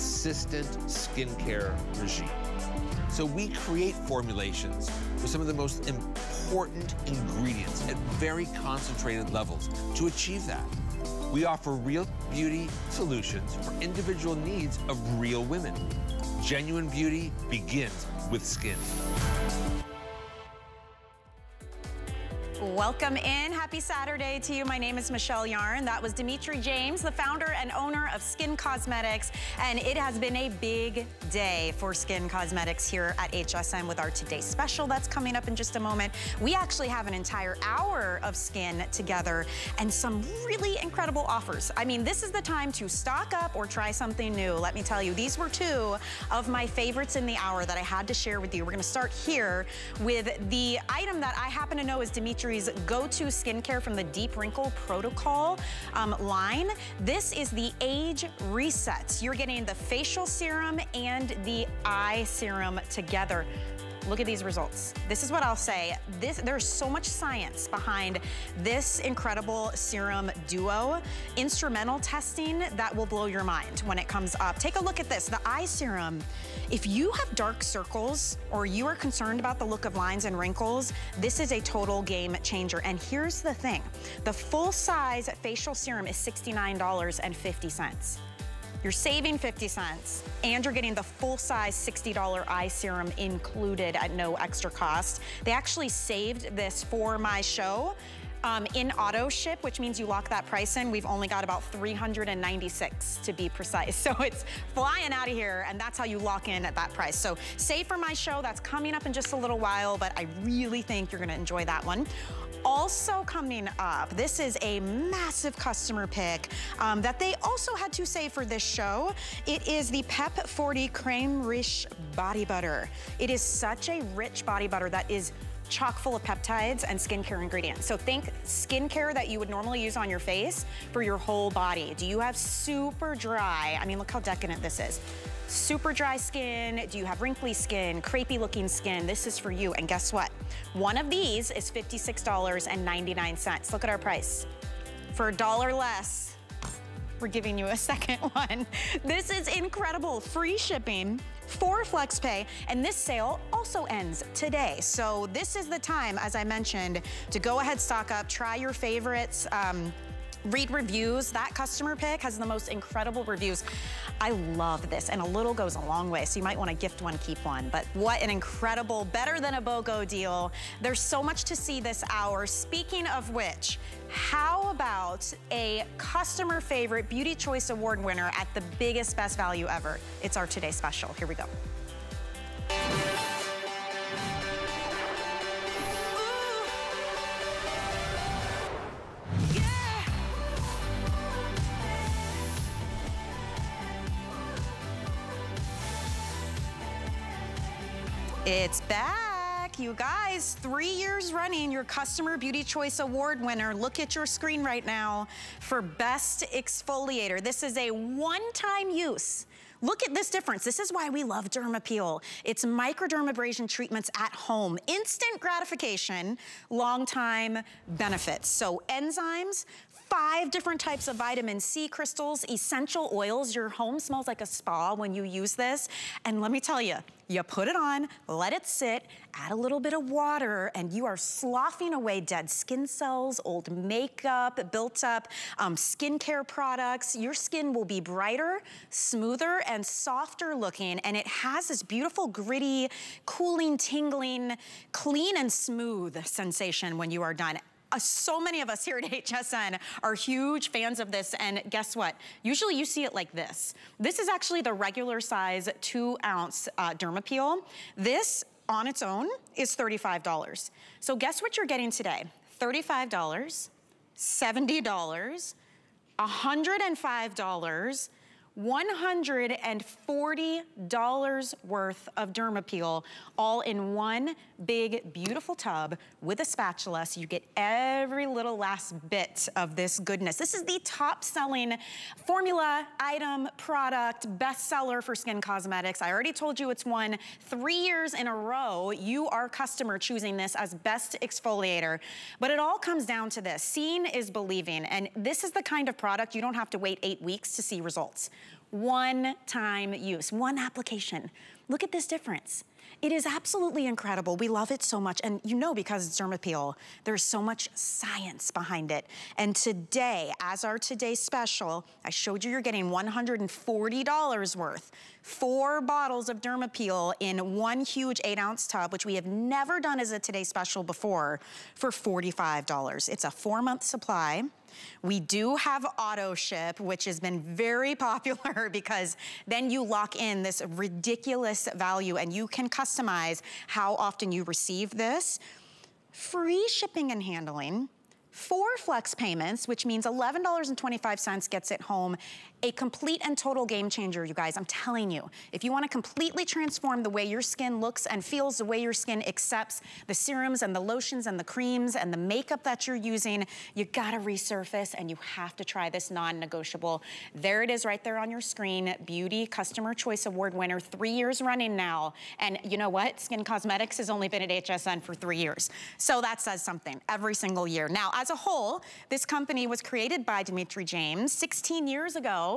consistent skincare regime. So we create formulations with some of the most important ingredients at very concentrated levels to achieve that. We offer real beauty solutions for individual needs of real women. Genuine beauty begins with skin. Welcome in. Happy Saturday to you. My name is Michelle Yarn. That was Dimitri James, the founder and owner of Skinn Cosmetics. And it has been a big day for Skinn Cosmetics here at HSN with our Today Special that's coming up in just a moment. We actually have an entire hour of Skinn together and some really incredible offers. I mean, this is the time to stock up or try something new. Let me tell you, these were two of my favorites in the hour that I had to share with you. We're gonna start here with the item that I happen to know is Dimitri go-to skincare from the Deep Wrinkle Protocol um, line. This is the Age Reset. You're getting the facial serum and the eye serum together. Look at these results. This is what I'll say. This There's so much science behind this incredible serum duo. Instrumental testing that will blow your mind when it comes up. Take a look at this, the eye serum. If you have dark circles or you are concerned about the look of lines and wrinkles, this is a total game changer. And here's the thing, the full size facial serum is $69.50. You're saving 50 cents and you're getting the full size $60 eye serum included at no extra cost. They actually saved this for my show um, in auto ship, which means you lock that price in, we've only got about 396 to be precise. So it's flying out of here and that's how you lock in at that price. So save for my show, that's coming up in just a little while, but I really think you're gonna enjoy that one. Also coming up, this is a massive customer pick um, that they also had to say for this show. It is the PEP 40 Creme Riche Body Butter. It is such a rich body butter that is chock full of peptides and skincare ingredients. So think skincare that you would normally use on your face for your whole body. Do you have super dry, I mean, look how decadent this is. Super dry skin, do you have wrinkly skin, crepey looking skin? This is for you. And guess what? One of these is $56.99. Look at our price. For a dollar less, we're giving you a second one. This is incredible. Free shipping for FlexPay, and this sale also ends today. So this is the time, as I mentioned, to go ahead, stock up, try your favorites. Um, read reviews. That customer pick has the most incredible reviews. I love this, and a little goes a long way, so you might want to gift one, keep one. But what an incredible, better than a BOGO deal. There's so much to see this hour. Speaking of which, how about a customer favorite Beauty Choice Award winner at the biggest, best value ever? It's our Today Special. Here we go. It's back, you guys. Three years running, your Customer Beauty Choice Award winner. Look at your screen right now for Best Exfoliator. This is a one-time use. Look at this difference. This is why we love Dermapeel. It's microdermabrasion treatments at home. Instant gratification, long-time benefits. So enzymes, five different types of vitamin C crystals, essential oils. Your home smells like a spa when you use this. And let me tell you, you put it on, let it sit, add a little bit of water, and you are sloughing away dead skin cells, old makeup, built up um, skincare products. Your skin will be brighter, smoother, and softer looking, and it has this beautiful, gritty, cooling, tingling, clean and smooth sensation when you are done. Uh, so many of us here at HSN are huge fans of this and guess what? Usually you see it like this. This is actually the regular size two ounce uh, Dermapeel. This on its own is $35. So guess what you're getting today? $35, $70, $105, $140 worth of Dermapeel all in one big, beautiful tub with a spatula so you get every little last bit of this goodness. This is the top selling formula, item, product, bestseller for Skinn Cosmetics. I already told you it's won three years in a row. You are customer choosing this as best exfoliator. But it all comes down to this. Seeing is believing. And this is the kind of product you don't have to wait eight weeks to see results. One time use, one application. Look at this difference. It is absolutely incredible. We love it so much. And you know, because it's Dermapeel, there's so much science behind it. And today, as our today special, I showed you you're getting $140 worth. Four bottles of Dermapeel in one huge eight ounce tub, which we have never done as a today special before, for $45. It's a four month supply. We do have auto ship, which has been very popular because then you lock in this ridiculous value and you can customize how often you receive this. Free shipping and handling four flex payments, which means $11.25 gets it home a complete and total game changer, you guys. I'm telling you, if you want to completely transform the way your skin looks and feels, the way your skin accepts the serums and the lotions and the creams and the makeup that you're using, you gotta resurface and you have to try this non-negotiable. There it is right there on your screen. Beauty Customer Choice Award winner, three years running now. And you know what? Skinn Cosmetics has only been at HSN for three years. So that says something every single year. Now, as a whole, this company was created by Dimitri James 16 years ago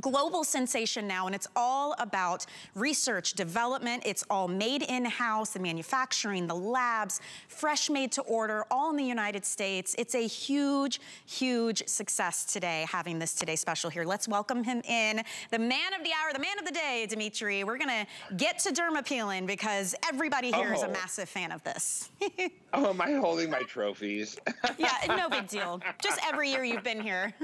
global sensation now and it's all about research, development. It's all made in-house, the manufacturing, the labs, fresh made to order, all in the United States. It's a huge, huge success today, having this Today Special here. Let's welcome him in. The man of the hour, the man of the day, Dimitri. We're gonna get to dermapeeling because everybody here oh. is a oh. massive fan of this. oh, am I holding my trophies? yeah, no big deal. Just every year you've been here.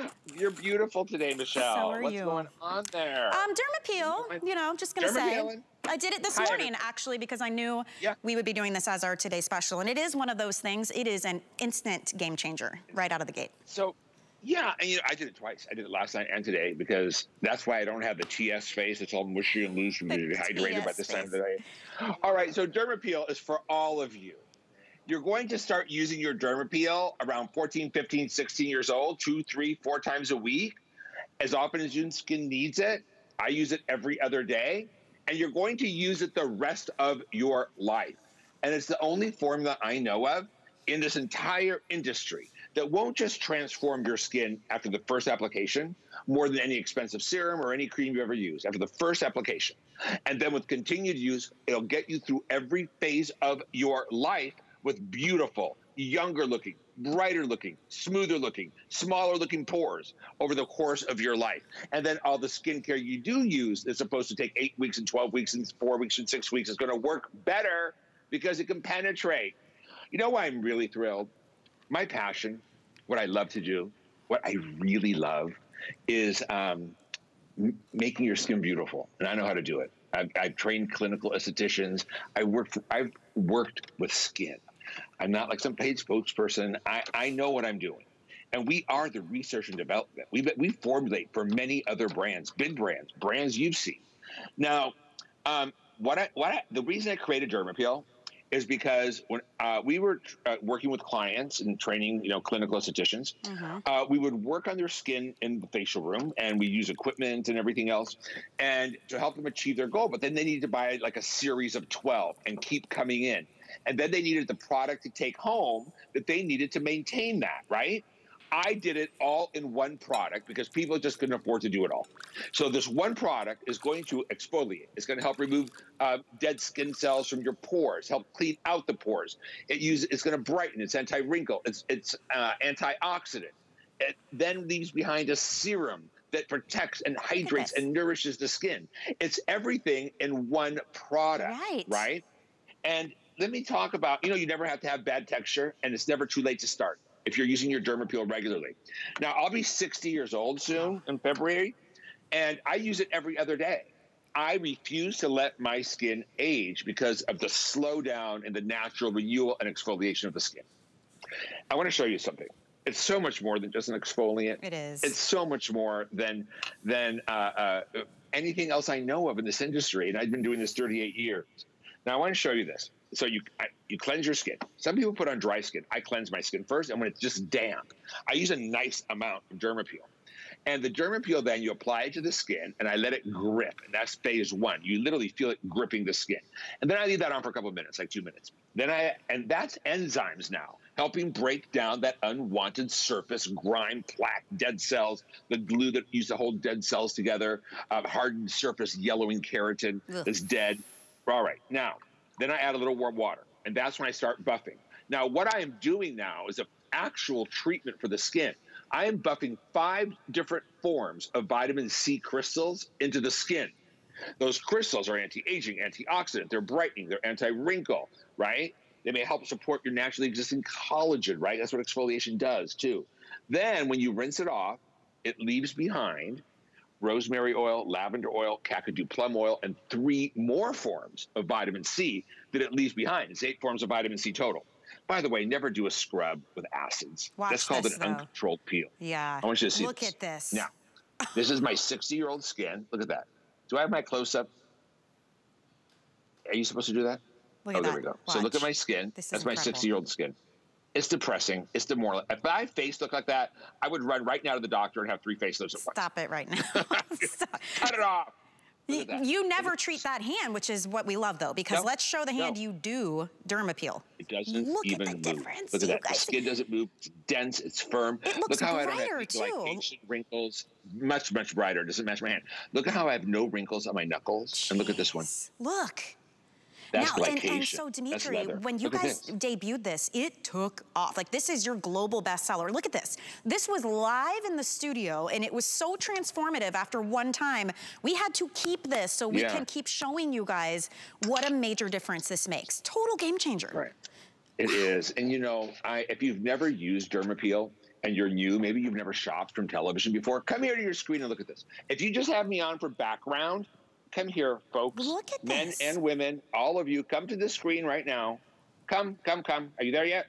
You're beautiful today, Michelle. So are What's you. going on there? Um, Dermapeel, you know, I'm just gonna say. I did it this Hi, morning, actually, because I knew yeah. we would be doing this as our Today special. And it is one of those things, it is an instant game changer right out of the gate. So, yeah, and you know, I did it twice. I did it last night and today because that's why I don't have the TS face. It's all mushy and loose and dehydrated by this time of the day. All right, so Dermapeel is for all of you you're going to start using your Dermapeel around 14, 15, 16 years old, two, three, four times a week, as often as your skin needs it. I use it every other day, and you're going to use it the rest of your life. And it's the only formula I know of in this entire industry that won't just transform your skin after the first application more than any expensive serum or any cream you ever use after the first application. And then with continued use, it'll get you through every phase of your life with beautiful, younger looking, brighter looking, smoother looking, smaller looking pores over the course of your life. And then all the skincare you do use is supposed to take eight weeks and 12 weeks and four weeks and six weeks is going to work better because it can penetrate. You know why I'm really thrilled? My passion, what I love to do, what I really love is um, making your skin beautiful. And I know how to do it. I've, I've trained clinical estheticians. I worked. I've worked with skin. I'm not like some paid spokesperson. I, I know what I'm doing. And we are the research and development. We, we formulate for many other brands, big brands, brands you've seen. Now, um, what I, what I, the reason I created Dermapeel is because when uh, we were uh, working with clients and training, you know, clinical estheticians, mm-hmm. uh, we would work on their skin in the facial room, and we use equipment and everything else, and to help them achieve their goal. But then they need to buy like a series of twelve and keep coming in. And then they needed the product to take home that they needed to maintain that, right? I did it all in one product because people just couldn't afford to do it all. So this one product is going to exfoliate. It's going to help remove uh, dead skin cells from your pores, help clean out the pores. It uses, it's going to brighten. It's anti-wrinkle. It's it's uh, antioxidant. It then leaves behind a serum that protects and hydrates and nourishes the skin. It's everything in one product, right? Right. And let me talk about, you know, you never have to have bad texture and it's never too late to start if you're using your Dermapeel regularly. Now, I'll be 60 years old soon in February, and I use it every other day. I refuse to let my skin age because of the slowdown in the natural renewal and exfoliation of the skin. I want to show you something. It's so much more than just an exfoliant. It is. It's so much more than than uh, uh, anything else I know of in this industry, and I've been doing this 38 years. Now, I want to show you this so you I, you cleanse your skin. Some people put on dry skin. I cleanse my skin first, and when it's just damp, I use a nice amount of Dermapeel. And the Dermapeel, then you apply it to the skin, and I let it grip. And that's phase one. You literally feel it gripping the skin. And then I leave that on for a couple of minutes, like two minutes. Then I and that's enzymes now. helping break down that unwanted surface, grime, plaque, dead cells, the glue that used to hold dead cells together, uh, hardened surface, yellowing keratin Ugh. that's dead. All right, now, then I add a little warm water, and that's when I start buffing. Now, what I am doing now is an actual treatment for the skin. I am buffing five different forms of vitamin C crystals into the skin. Those crystals are anti aging, antioxidant, they're brightening, they're anti wrinkle, right? They may help support your naturally existing collagen, right? That's what exfoliation does too. Then when you rinse it off, it leaves behind rosemary oil, lavender oil, kakadu plum oil, and three more forms of vitamin C that it leaves behind. It's eight forms of vitamin C total. By the way, never do a scrub with acids. Watch That's called this, an though. uncontrolled peel. Yeah. I want you to see Look this. at this. Now, this is my 60 year old skin. Look at that. Do I have my close up? Are you supposed to do that? Look oh, there that. we go. Watch. So look at my skin. This is That's my 60 year old skin. It's depressing. It's demoralizing. If my face looked like that, I would run right now to the doctor and have three facelifts at once. Stop it right now. Cut it off. You, you never treat that hand, which is what we love though, because No, let's show the hand no. you do Dermapeel. It doesn't Look at even the move. difference. Look at You that. The skin doesn't move. It's dense. It's firm. It looks Look how I don't brighter, have too. glycation wrinkles. Much, much brighter. Doesn't match my hand. Look at how I have no wrinkles on my knuckles. And look at this one. Look. That's now, glycation. and, and so That's Dimitri, when you Look guys debuted this, it took off. Like this is your global bestseller. Look at this. This was live in the studio and it was so transformative after one time. We had to keep this so we Yeah. can keep showing you guys what a major difference this makes. Total game changer. Right. It is. And you know, I if you've never used Dermapeel and you're new, maybe you've never shopped from television before, come here to your screen and look at this. If you just have me on for background, come here, folks. Look at Men this. and women, all of you, come to the screen right now. Come, come, come. Are you there yet?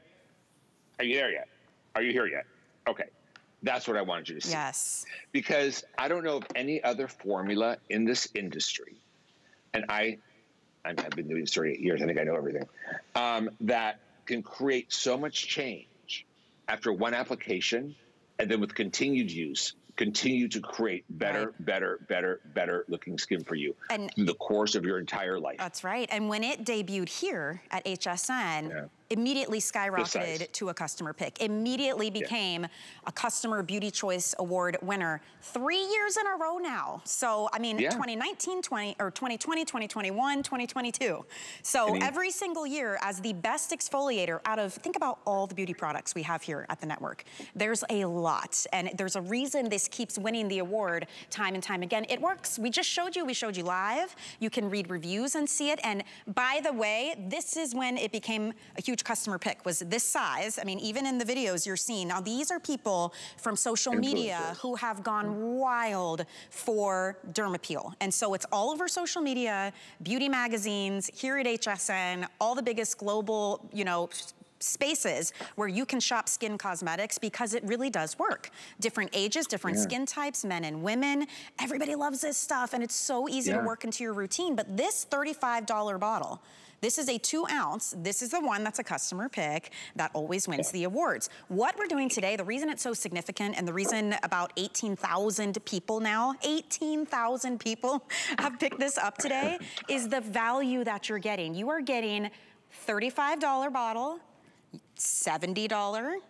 Are you there yet? Are you here yet? Okay. That's what I wanted you to see. Yes. Because I don't know of any other formula in this industry, and I, I've been doing this for eight years. I think I know everything. Um, that can create so much change after one application, and then with continued use, continue to create better, Right. better, better, better looking skin for you And- through the course of your entire life. That's right. And when it debuted here at HSN, Yeah. Immediately skyrocketed to a customer pick. Immediately became a customer beauty choice award winner. Three years in a row now. So, I mean, Yeah. 2019, 20, or 2020, 2021, 2022. So I mean- every single year as the best exfoliator out of, think about all the beauty products we have here at the network. There's a lot. And there's a reason this keeps winning the award time and time again. It works. We just showed you, we showed you live. You can read reviews and see it. And by the way, this is when it became a huge customer pick, was this size. I mean, even in the videos you're seeing. Now, these are people from social media who have gone wild for Dermapeel. And so it's all over social media, beauty magazines, here at HSN, all the biggest global, you know, spaces where you can shop Skinn cosmetics because it really does work. Different ages, different Yeah. skin types, men and women. Everybody loves this stuff and it's so easy to work into your routine. But this $35 bottle, this is a two ounce. This is the one that's a customer pick that always wins the awards. What we're doing today, the reason it's so significant and the reason about 18,000 people now, 18,000 people have picked this up today is the value that you're getting. You are getting $35 bottle, $70,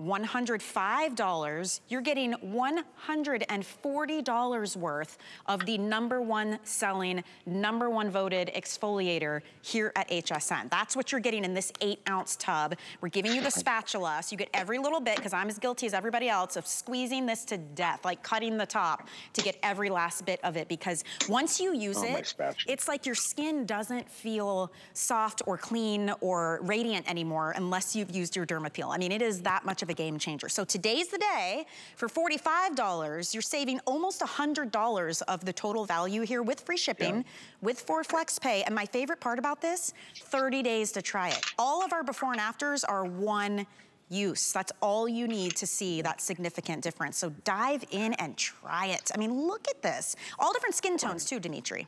$105, you're getting $140 worth of the number one selling, number one voted exfoliator here at HSN. That's what you're getting in this eight ounce tub. We're giving you the spatula, so you get every little bit, because I'm as guilty as everybody else of squeezing this to death, like cutting the top to get every last bit of it, because once you use Oh, it, it's like your skin doesn't feel soft or clean or radiant anymore unless you've used your Dermapeel. I mean, it is that much of a game changer. So today's the day. For $45, you're saving almost $100 of the total value here with free shipping, Yeah. with four flex pay. And my favorite part about this, 30 days to try it. All of our before and afters are one use. That's all you need to see that significant difference. So dive in and try it. I mean, look at this. All different skin tones too, Dimitri.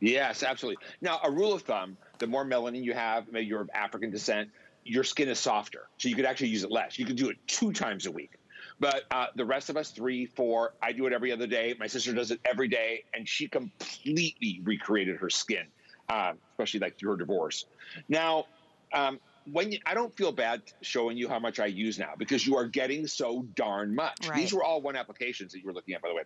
Yes, absolutely. Now, a rule of thumb: the more melanin you have, maybe you're of African descent, your skin is softer, so you could actually use it less. You could do it two times a week. But uh, the rest of us, three, four, I do it every other day. My sister does it every day, and she completely recreated her skin, uh, especially like through her divorce. Now, um, when you, I don't feel bad showing you how much I use now because you are getting so darn much. Right. These were all one applications that you were looking at, by the way.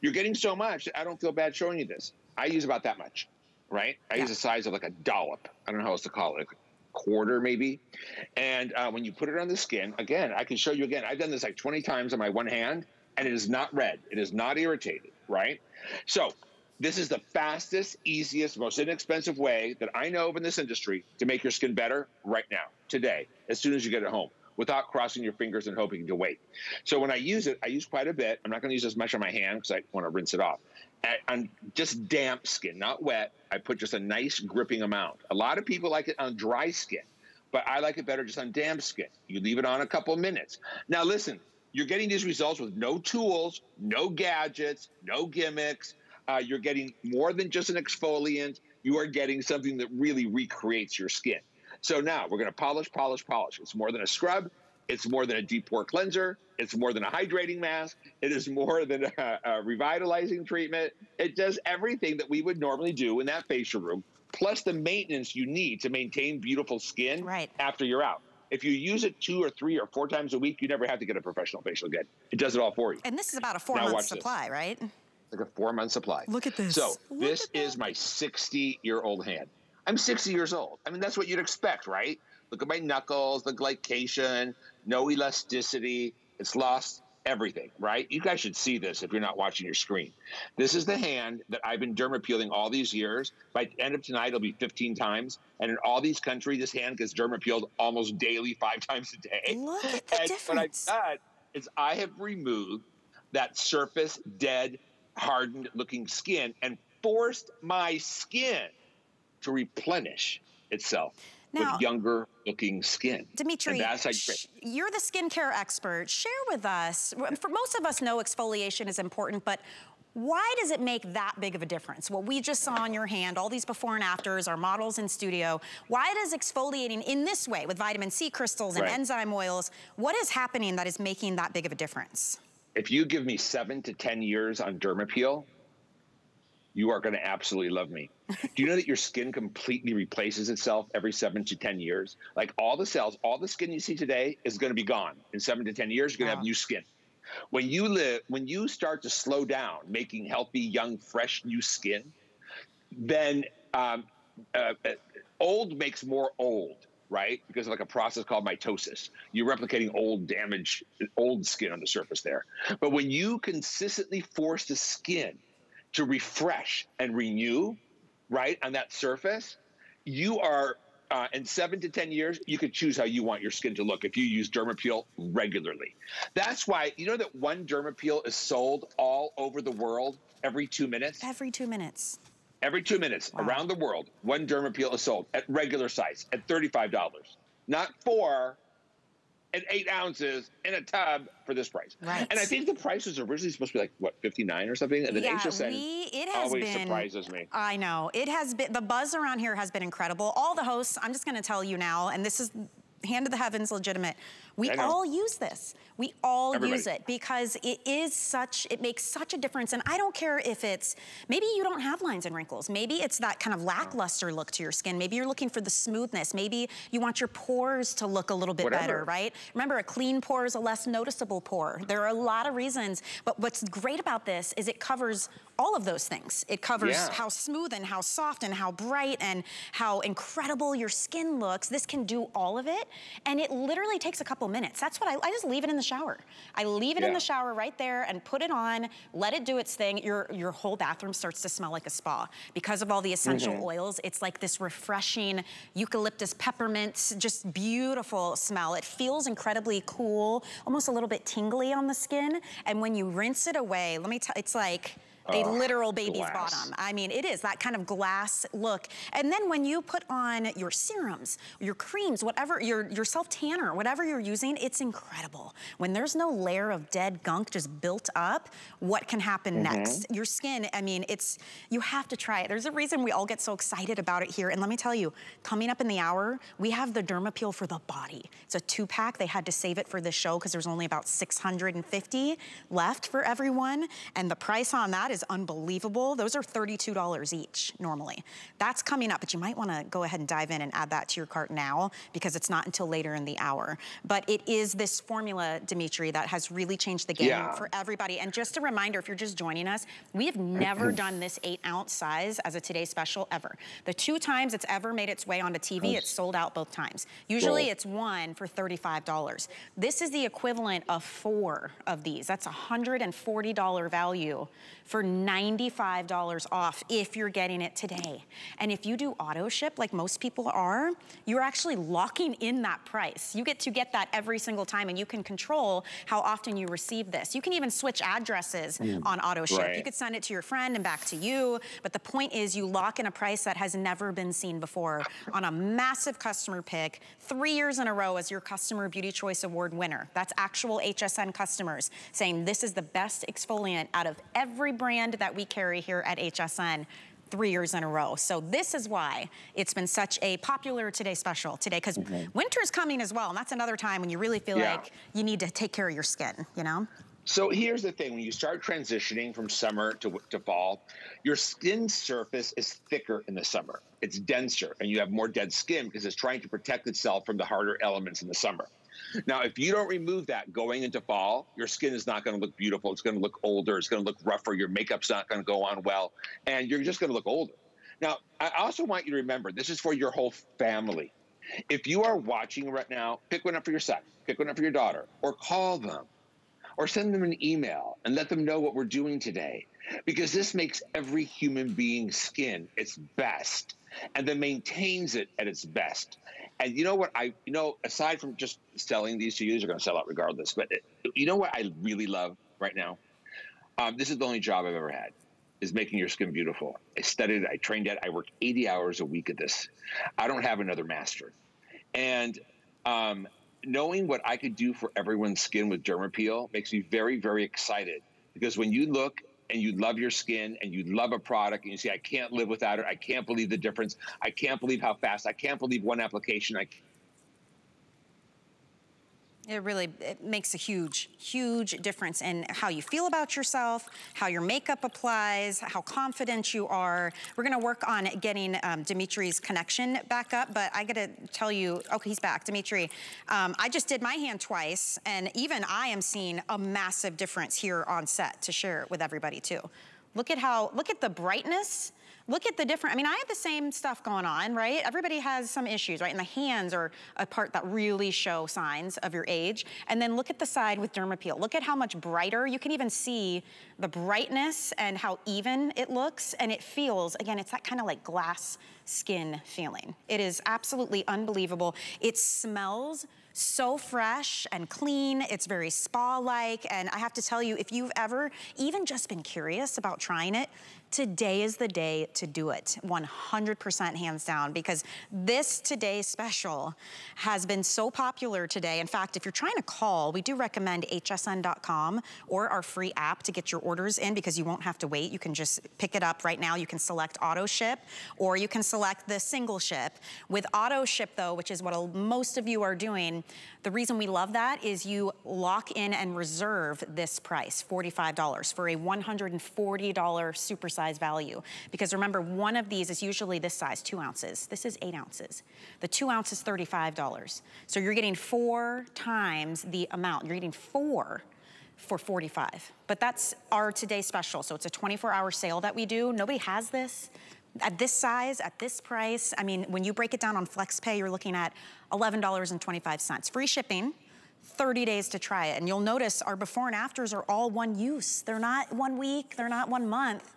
You're getting so much I don't feel bad showing you this. I use about that much, right? I Yeah. use the size of like a dollop. I don't know how else to call it. Like quarter maybe. And uh, when you put it on the skin, again, I can show you again. I've done this like 20 times on my one hand, and it is not red. It is not irritated, right? So this is the fastest, easiest, most inexpensive way that I know of in this industry to make your skin better right now, today, as soon as you get it home, without crossing your fingers and hoping to wait. So when I use it, I use quite a bit. I'm not going to use as much on my hand because I want to rinse it off. On just damp skin, not wet, I put just a nice gripping amount. A lot of people like it on dry skin, but I like it better just on damp skin. You leave it on a couple minutes. Now, listen, you're getting these results with no tools, no gadgets, no gimmicks. Uh, you're getting more than just an exfoliant. You are getting something that really recreates your skin. So now we're going to polish, polish, polish. It's more than a scrub. It's more than a deep pore cleanser. It's more than a hydrating mask. It is more than a, a revitalizing treatment. It does everything that we would normally do in that facial room, plus the maintenance you need to maintain beautiful skin Right. after you're out. If you use it two or three or four times a week, you never have to get a professional facial again. It does it all for you. And this is about a four Now month watch this. supply, right? like a four month supply. Look at this. So Look this is my 60 year old hand. I'm 60 years old. I mean, that's what you'd expect, right? Look at my knuckles, the glycation, no elasticity. It's lost everything, right? You guys should see this if you're not watching your screen. This is the hand that I've been dermapeeling all these years. By the end of tonight, it'll be 15 times. And in all these countries, this hand gets dermapeeled almost daily, five times a day. Look at the and difference. what I've done is I have removed that surface, dead, hardened looking skin and forced my skin to replenish itself Now- with younger looking skin. Dimitri, And that's how you sh- you're the skincare expert. Share with us, for most of us know exfoliation is important, but why does it make that big of a difference? What we just saw on your hand, all these before and afters, our models in studio, why does exfoliating in this way with vitamin C crystals and Right. enzyme oils, what is happening that is making that big of a difference? if you give me seven to 10 years on Dermapeel, you are going to absolutely love me. Do you know that your skin completely replaces itself every seven to 10 years? Like all the cells, all the skin you see today is going to be gone. In seven to 10 years, you're going to Wow. have new skin. When you live, when you start to slow down, making healthy, young, fresh, new skin, then um, uh, uh, old makes more old, right? Because of like a process called mitosis. You're replicating old, damaged, old skin on the surface there. But when you consistently force the skin to refresh and renew, right, on that surface, you are. Uh, in seven to 10 years, you could choose how you want your skin to look if you use Dermapeel regularly. That's why, you know, that one Dermapeel is sold all over the world every two minutes? Every two minutes. Every two minutes Wow. around the world, one Dermapeel is sold at regular size at $35, not four and eight ounces in a tub for this price. Right. And I think the price was originally supposed to be like, what, 59 or something? And then yeah, HSN we, it has always been, surprises me. I know. It has been, the buzz around here has been incredible. All the hosts, I'm just gonna tell you now, and this is hand to the heavens legitimate. We all use this. We all Everybody. use it because it is such, it makes such a difference. And I don't care if it's, maybe you don't have lines and wrinkles. Maybe it's that kind of lackluster look to your skin. Maybe you're looking for the smoothness. Maybe you want your pores to look a little bit Whatever. better, right? Remember, a clean pore is a less noticeable pore. There are a lot of reasons, but what's great about this is it covers all of those things. It covers Yeah. how smooth and how soft and how bright and how incredible your skin looks. This can do all of it, and it literally takes a couple minutes. That's what I, I just leave it in the shower. I leave it in the shower right there and put it on, let it do its thing. Your, your whole bathroom starts to smell like a spa. Because of all the essential Mm-hmm. oils, it's like this refreshing eucalyptus peppermint, just beautiful smell. It feels incredibly cool, almost a little bit tingly on the skin. And when you rinse it away, let me tell, it's like, a Oh, literal baby's glass. bottom. I mean, it is that kind of glass look. And then when you put on your serums, your creams, whatever, your, your self-tanner, whatever you're using, it's incredible. When there's no layer of dead gunk just built up, what can happen Mm-hmm. next? Your skin, I mean, it's, you have to try it. There's a reason we all get so excited about it here. And let me tell you, coming up in the hour, we have the Dermapeel for the body. It's a two pack. They had to save it for this show because there's only about 650 left for everyone. And the price on that is unbelievable. Those are $32 each normally. That's coming up, but you might wanna go ahead and dive in and add that to your cart now because it's not until later in the hour. But it is this formula, Dimitri, that has really changed the game yeah. for everybody. And just a reminder, if you're just joining us, we have never done this eight ounce size as a Today Special ever. The two times it's ever made its way onto TV, it's sold out both times. Usually it's one for $35. This is the equivalent of four of these. That's $140 value for $95 off if you're getting it today. And if you do auto ship like most people are, you're actually locking in that price. You get to get that every single time and you can control how often you receive this. You can even switch addresses mm. on auto ship. Right. You could send it to your friend and back to you, but the point is you lock in a price that has never been seen before on a massive customer pick, three years in a row as your Customer Beauty Choice Award winner. That's actual HSN customers saying this is the best exfoliant out of every brand that we carry here at HSN three years in a row. So this is why it's been such a popular Today Special today, because mm -hmm. winter's coming as well, and that's another time when you really feel yeah. like you need to take care of your skin, you know? So here's the thing, when you start transitioning from summer to, to fall, your skin surface is thicker in the summer. It's denser, and you have more dead skin because it's trying to protect itself from the harder elements in the summer. Now, if you don't remove that going into fall, your skin is not going to look beautiful. It's going to look older. It's going to look rougher. Your makeup's not going to go on well, and you're just going to look older. Now, I also want you to remember this is for your whole family. If you are watching right now, pick one up for your son, pick one up for your daughter, or call them, or send them an email and let them know what we're doing today. Because this makes every human being's skin its best and then maintains it at its best. And you know what? I, you know, aside from just selling these to you, they're going to sell out regardless. But it, you know what I really love right now? Um, this is the only job I've ever had is making your skin beautiful. I studied, I trained at, I worked 80 hours a week at this. I don't have another master. And um, knowing what I could do for everyone's skin with Dermapeel makes me very, very excited because when you look and you love your skin and you love a product and you say, I can't live without it. I can't believe the difference. I can't believe how fast. I can't believe one application. I it really it makes a huge, huge difference in how you feel about yourself, how your makeup applies, how confident you are. We're gonna work on getting um, Dimitri's connection back up, but I gotta tell you, okay, he's back, Dimitri. Um, I just did my hand twice, and even I am seeing a massive difference here on set to share with everybody too. Look at how, look at the brightness look at the different, I mean, I have the same stuff going on, right? Everybody has some issues, right? And the hands are a part that really show signs of your age. And then look at the side with Dermapeel. Look at how much brighter. You can even see the brightness and how even it looks. And it feels, again, it's that kind of like glass skin feeling. It is absolutely unbelievable. It smells so fresh and clean. It's very spa-like. And I have to tell you, if you've ever even just been curious about trying it, today is the day to do it, 100% hands down, because this today special has been so popular today. In fact, if you're trying to call, we do recommend hsn.com or our free app to get your orders in because you won't have to wait. You can just pick it up right now. You can select auto ship or you can select the single ship. With auto ship though, which is what most of you are doing, the reason we love that is you lock in and reserve this price, $45 for a $140 supersize value. Because remember, one of these is usually this size, two ounces. This is eight ounces. The two ounces, $35. So you're getting four times the amount. You're getting four for 45. But that's our today special. So it's a 24 hour sale that we do. Nobody has this at this size, at this price, I mean, when you break it down on FlexPay, you're looking at $11.25. Free shipping, 30 days to try it. And you'll notice our before and afters are all one use. They're not one week, they're not one month,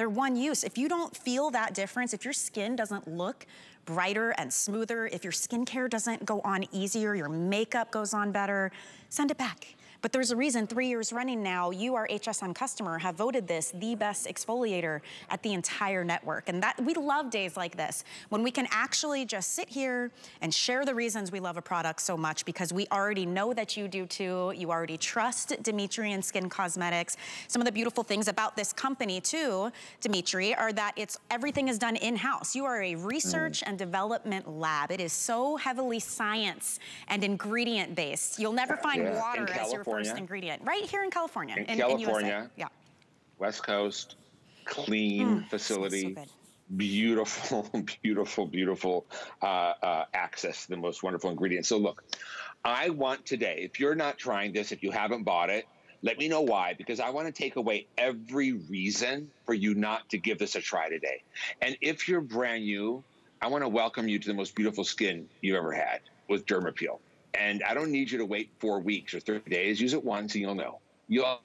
they're one use. If you don't feel that difference, if your skin doesn't look brighter and smoother, if your skincare doesn't go on easier, your makeup goes on better, send it back. But there's a reason three years running now, you, our HSN customer, have voted this the best exfoliator at the entire network. And that we love days like this, when we can actually just sit here and share the reasons we love a product so much because we already know that you do too. You already trust Dimitri and Skinn Cosmetics. Some of the beautiful things about this company too, Dimitri, are that it's everything is done in-house. You are a research mm. and development lab. It is so heavily science and ingredient based. You'll never find yeah. water as your first ingredient. Right here in California. In, in California. In yeah. West Coast, clean mm, facility. So beautiful, beautiful, beautiful uh, uh, access to the most wonderful ingredients. So, look, I want today, if you're not trying this, if you haven't bought it, let me know why, because I want to take away every reason for you not to give this a try today. And if you're brand new, I want to welcome you to the most beautiful skin you've ever had with Dermapeel. And I don't need you to wait four weeks or 30 days. Use it once and you'll know. You'll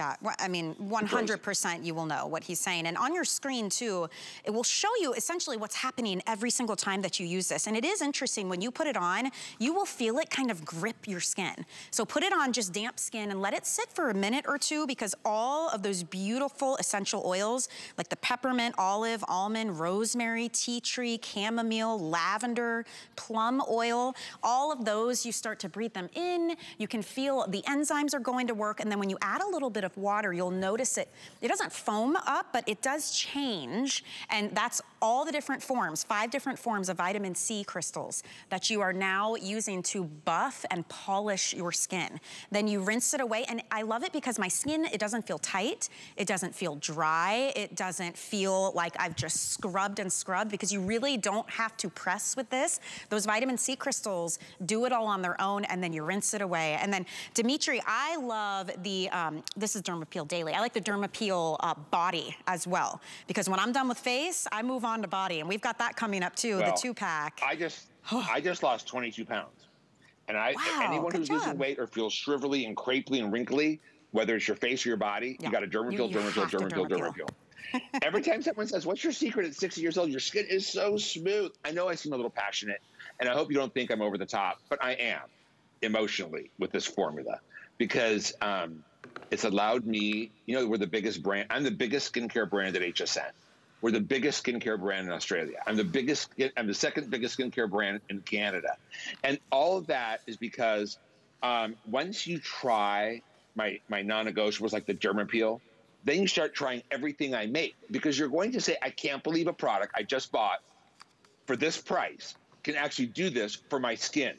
yeah, I mean, 100% you will know what he's saying. And on your screen too, it will show you essentially what's happening every single time that you use this. And it is interesting, when you put it on, you will feel it kind of grip your skin. So put it on just damp skin and let it sit for a minute or two because all of those beautiful essential oils, like the peppermint, olive, almond, rosemary, tea tree, chamomile, lavender, plum oil, all of those, you start to breathe them in. You can feel the enzymes are going to work. And then when you add a little bit bit of water, you'll notice it, it doesn't foam up, but it does change. And that's all the different forms, five different forms of vitamin C crystals that you are now using to buff and polish your skin. Then you rinse it away. And I love it because my skin, it doesn't feel tight. It doesn't feel dry. It doesn't feel like I've just scrubbed and scrubbed because you really don't have to press with this. Those vitamin C crystals do it all on their own and then you rinse it away. And then Dimitri, I love the, um, the this is Dermapeel Daily. I like the Dermapeel uh, body as well, because when I'm done with face, I move on to body, and we've got that coming up too, well, the two pack. I just, I just lost 22 pounds. And I, wow, anyone who's job. losing weight or feels shrivelly and crapely and wrinkly, whether it's your face or your body, yeah. you got a Dermapeel, you, you Dermapeel, Dermapeel, Dermapeel. Dermapeel. Every time someone says, what's your secret at 60 years old? Your skin is so smooth. I know I seem a little passionate, and I hope you don't think I'm over the top, but I am emotionally with this formula because um, it's allowed me, you know, we're the biggest brand. I'm the biggest skincare brand at HSN. We're the biggest skincare brand in Australia. I'm the biggest, I'm the second biggest skincare brand in Canada. And all of that is because um, once you try my, my non negotiables like the Dermapeel, then you start trying everything I make because you're going to say, I can't believe a product I just bought for this price can actually do this for my skin.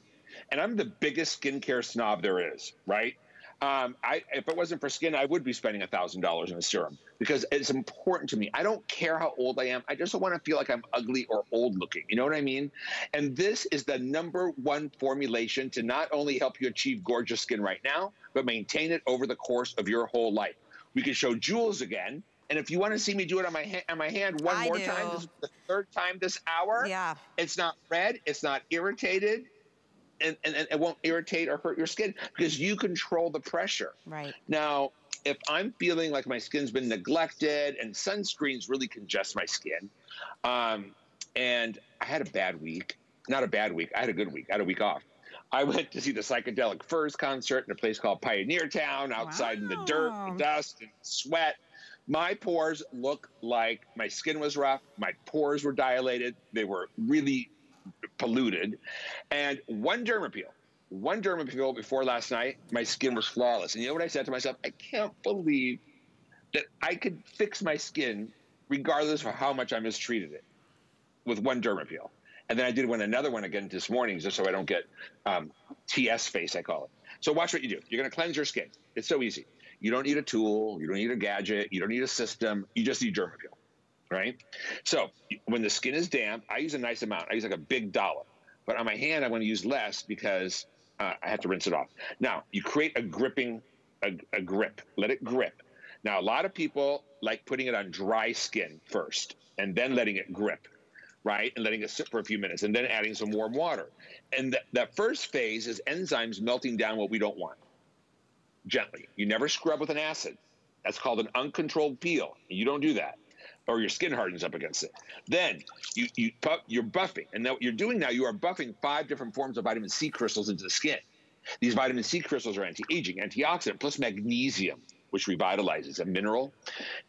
And I'm the biggest skincare snob there is, right? Um, I, if it wasn't for Skinn, I would be spending thousand dollars on a serum because it's important to me. I don't care how old I am. I just don't want to feel like I'm ugly or old looking. You know what I mean? And this is the number one formulation to not only help you achieve gorgeous skin right now, but maintain it over the course of your whole life. We can show jewels again. And if you want to see me do it on my ha- on my hand one I more do. time, this is the third time this hour. Yeah. It's not red. It's not irritated and, and, and it won't irritate or hurt your skin because you control the pressure. Right. Now, if I'm feeling like my skin's been neglected and sunscreens really congest my skin, um, and I had a bad week, not a bad week, I had a good week, I had a week off. I went to see the Psychedelic Furs concert in a place called Pioneertown outside wow. in the dirt, the dust, and sweat. My pores look like my skin was rough. My pores were dilated. They were really polluted. And one Dermapeel, one Dermapeel before last night, my skin was flawless. And you know what I said to myself? I can't believe that I could fix my skin regardless of how much I mistreated it with one Dermapeel. And then I did one another one again this morning just so I don't get um, TS face, I call it. So watch what you do. You're going to cleanse your skin. It's so easy. You don't need a tool. You don't need a gadget. You don't need a system. You just need Dermapeel right? So when the skin is damp, I use a nice amount. I use like a big dollop. But on my hand, I want to use less because uh, I have to rinse it off. Now, you create a gripping, a, a grip. Let it grip. Now, a lot of people like putting it on dry skin first and then letting it grip, right? And letting it sit for a few minutes and then adding some warm water. And th- that first phase is enzymes melting down what we don't want gently. You never scrub with an acid. That's called an uncontrolled peel. You don't do that or your skin hardens up against it. Then you, you you're buffing, and now what you're doing now, you are buffing five different forms of vitamin C crystals into the skin. These vitamin C crystals are anti-aging, antioxidant, plus magnesium, which revitalizes a mineral.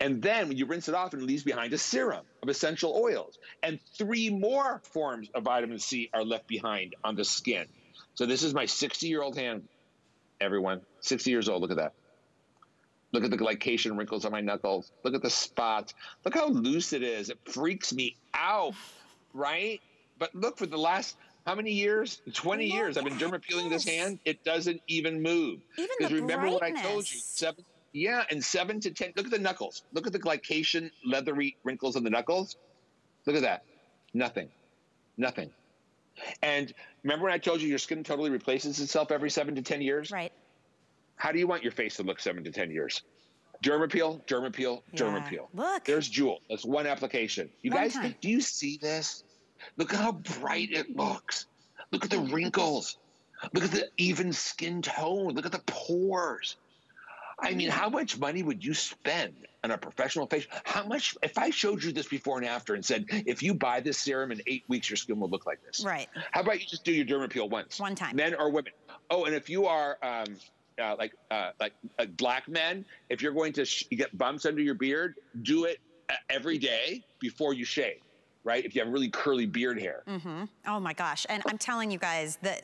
And then when you rinse it off, it leaves behind a serum of essential oils. And three more forms of vitamin C are left behind on the skin. So this is my 60-year-old hand, everyone. 60 years old, look at that. Look at the glycation wrinkles on my knuckles. Look at the spots. Look how loose it is. It freaks me out, right? But look, for the last how many years? 20 years. I've been dermapeeling this hand. It doesn't even move. Because remember brightness. what I told you? Seven, Yeah, and seven to 10. Look at the knuckles. Look at the glycation, leathery wrinkles on the knuckles. Look at that. Nothing. Nothing. And remember when I told you your skin totally replaces itself every seven to 10 years? Right. How do you want your face to look seven to 10 years? Dermapeel, Dermapeel, Dermapeel. Yeah. Look. There's Jewel. That's one application. You One guys, time. do you see this? Look how bright it looks. Look at the wrinkles. Look at the even skin tone. Look at the pores. I mean, how much money would you spend on a professional face? How much, if I showed you this before and after and said, if you buy this serum in eight weeks, your skin will look like this? Right. How about you just do your dermapeel once? One time. Men or women. Oh, and if you are um, uh, like uh, like uh, black men, if you're going to sh- get bumps under your beard, do it uh, every day before you shave. Right? If you have really curly beard hair. Mm-hmm. Oh my gosh, and I'm telling you guys, the,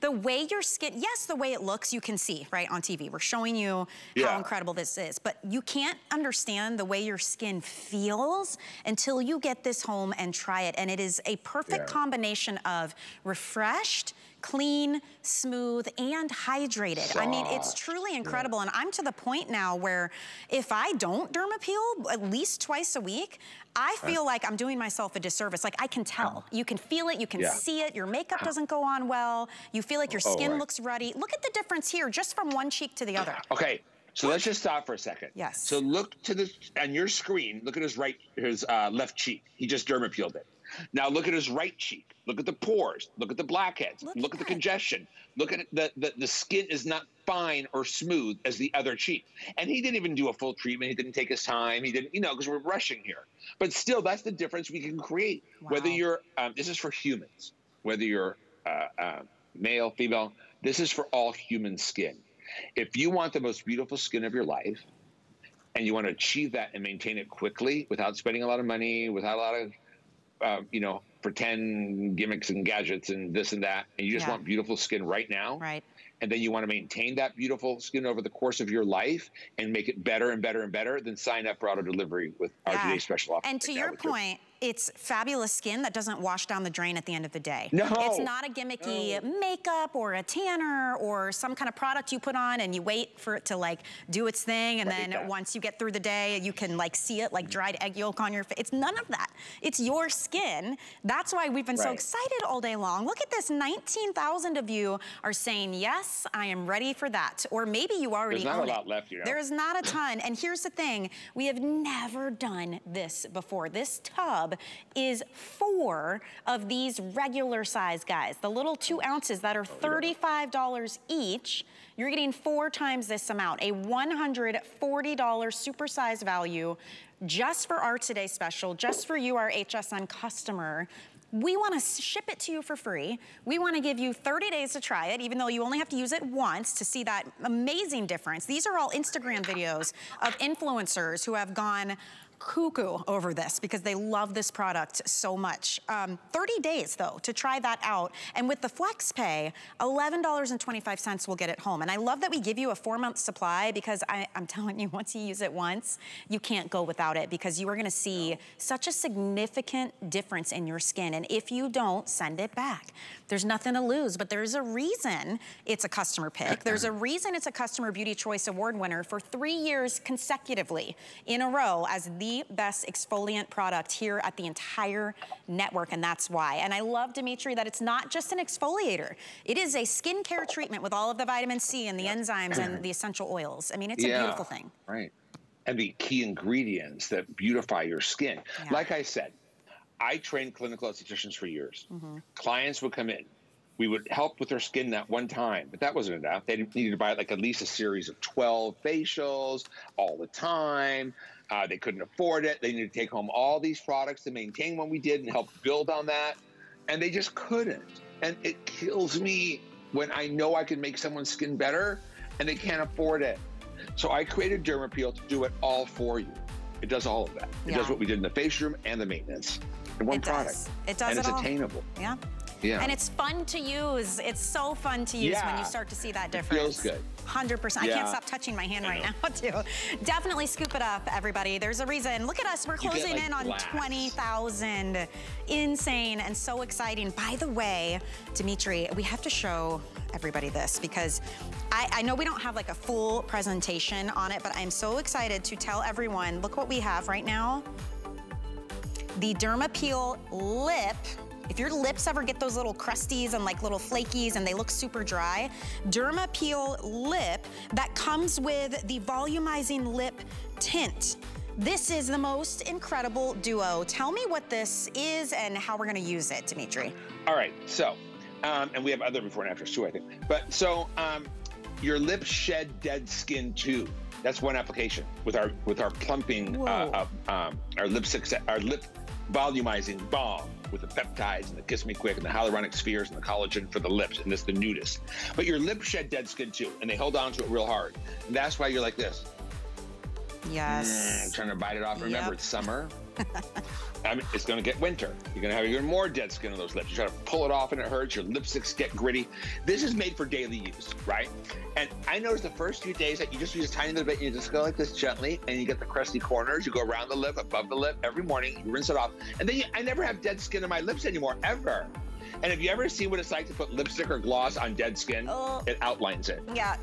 the way your skin, yes, the way it looks, you can see, right, on TV. We're showing you how incredible this is, but you can't understand the way your skin feels until you get this home and try it. And it is a perfect Yeah. combination of refreshed, clean, smooth, and hydrated. I mean, it's Soft, truly yeah. incredible. And I'm to the point now where if I don't dermapeel at least twice a week, I feel like I'm doing myself a disservice. Like I can tell. You can feel it, you can Yeah. see it, your makeup doesn't go on well, you feel like your Oh, skin right. looks ruddy. Look at the difference here, just from one cheek to the other. Okay, so let's just stop for a second. Yes. So look to the on your screen. Look at his right, his uh, left cheek. He just dermapeeled it. Now look at his right cheek. Look at the pores. Look at the blackheads. Look Look, at at the congestion. Look at the, the the skin is not fine or smooth as the other cheek. And he didn't even do a full treatment. He didn't take his time. He didn't, you know, because we're rushing here. But still, that's the difference we can create. Whether you're, um, this is for humans. Whether you're uh, uh, male, female, this is for all human skin. If you want the most beautiful skin of your life, and you want to achieve that and maintain it quickly without spending a lot of money, without a lot of, um, you know, pretend gimmicks and gadgets and this and that, and you just Yeah. want beautiful skin right now, Right. and then you want to maintain that beautiful skin over the course of your life and make it better and better and better, then sign up for auto delivery with our Yeah. special offer. And to right your- point, it's fabulous skin that doesn't wash down the drain at the end of the day. No. It's not a gimmicky makeup or a tanner or some kind of product you put on and you wait for it to like do its thing and Right, then once you get through the day, you can like see it like dried egg yolk on your face. It's none of that. It's your skin. That's why we've been so excited all day long. Look at this, 19,000 of you are saying, yes, I am ready for that. Or maybe you already There's not a own it. lot left, you know. There is not a ton. And here's the thing, we have never done this before. This tub is four of these regular size guys, the little two ounces that are $35 each. You're getting four times this amount, a $140 supersize value just for our today special, just for you, our HSN customer. We want to ship it to you for free. We want to give you 30 days to try it, even though you only have to use it once to see that amazing difference. These are all Instagram videos of influencers who have gone cuckoo over this because they love this product so much. Um, 30 days though to try that out. And with the Flex Pay, $11.25 will get it home. And I love that we give you a four month supply because I, I'm telling you, once you use it once, you can't go without it because you are gonna see such a significant difference in your skin. And if you don't, send it back. There's nothing to lose, but there's a reason it's a customer pick. There's a reason it's a Customer Beauty Choice Award winner for three years consecutively in a row as the best exfoliant product here at the entire network, and that's why. And I love, Dimitri, that it's not just an exfoliator. It is a skincare treatment with all of the vitamin C and the enzymes and the essential oils. I mean, it's a beautiful thing. Right. And the key ingredients that beautify your skin. Yeah. Like I said, I trained clinical estheticians for years. Mm-hmm. Clients would come in. We would help with their skin that one time, but that wasn't enough. They needed to buy like at least a series of 12 facials all the time. Uh, they couldn't afford it. They needed to take home all these products to maintain what we did and help build on that. And they just couldn't. And it kills me when I know I can make someone's skin better and they can't afford it. So I created Dermapeel to do it all for you. It does all of that. It Yeah. does what we did in the face room and the maintenance in one It product. does. It does and it it's all. attainable. Yeah. Yeah. And it's fun to use. It's so fun to use when you start to see that It difference. feels good. 100%. I can't stop touching my hand right now, too. Definitely scoop it up, everybody. There's a reason. Look at us. We're You get, closing like, in on 20,000. Insane and so exciting. By the way, Dimitri, we have to show everybody this because I, I know we don't have like a full presentation on it, but I'm so excited to tell everyone, look what we have right now. The Dermapeel Lip if your lips ever get those little crusties and like little flakies and they look super dry, Derma Peel Lip that comes with the volumizing lip tint. This is the most incredible duo. Tell me what this is and how we're gonna use it, Dimitri. All right, so, um, and we have other before and afters too, I think. But so, um, your lips shed dead skin too. That's one application with our with our plumping, uh, uh, um, our lip success, our lip volumizing balm with the peptides and the Kiss Me Quick and the hyaluronic spheres and the collagen for the lips, and this the nudist. But your lips shed dead skin too, and they hold on to it real hard. And that's why you're like this. Yes. Mm, trying to bite it off. Remember, yep. it's summer. I mean, it's going to get winter. You're going to have even more dead skin on those lips. You try to pull it off and it hurts. Your lipsticks get gritty. This is made for daily use, right? And I noticed the first few days that you just use a tiny little bit. You just go like this gently, and you get the crusty corners. You go around the lip, above the lip every morning. You rinse it off, and then you, I never have dead skin on my lips anymore, ever. And have you ever seen what it's like to put lipstick or gloss on dead skin? Oh. It outlines it. Yeah,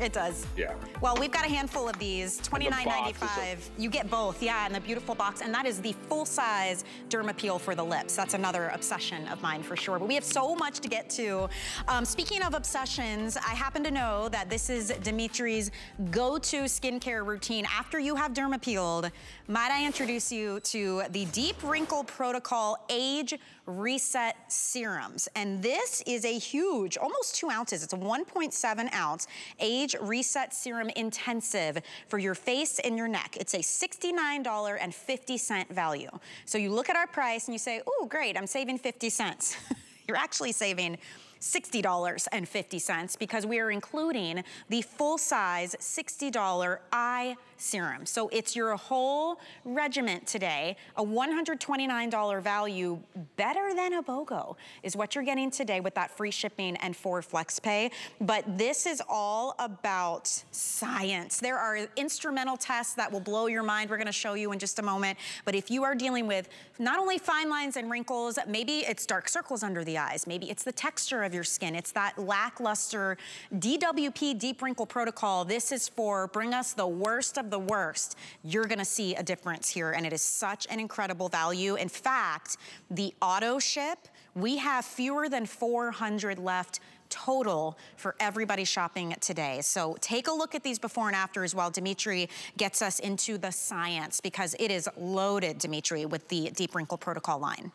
it does. Yeah. Well, we've got a handful of these, $29.95. You get both, yeah, in the beautiful box. And that is the full-size derma peel for the lips. That's another obsession of mine for sure. But we have so much to get to. Um, speaking of obsessions, I happen to know that this is Dimitri's go-to skincare routine. After you have derma peeled, might I introduce you to the Deep Wrinkle Protocol Age Reset Serums. And this is a huge, almost two ounces. It's a 1.7 ounce Age Reset Serum Intensive for your face and your neck. It's a $69.50 value. So you look at our price and you say, oh, great, I'm saving 50 cents. You're actually saving $60.50 because we are including the full-size $60 eye serum. So it's your whole regiment today, a $129 value, better than a BOGO is what you're getting today with that free shipping and for FlexPay. But this is all about science. There are instrumental tests that will blow your mind. We're gonna show you in just a moment. But if you are dealing with not only fine lines and wrinkles, maybe it's dark circles under the eyes, maybe it's the texture of your skin, it's that lackluster DWP Deep Wrinkle Protocol. This is for bring us the worst of the worst, you're gonna see a difference here and it is such an incredible value. In fact, the auto ship, we have fewer than 400 left total for everybody shopping today. So take a look at these before and afters while Dimitri gets us into the science because it is loaded, Dimitri, with the Deep Wrinkle Protocol line.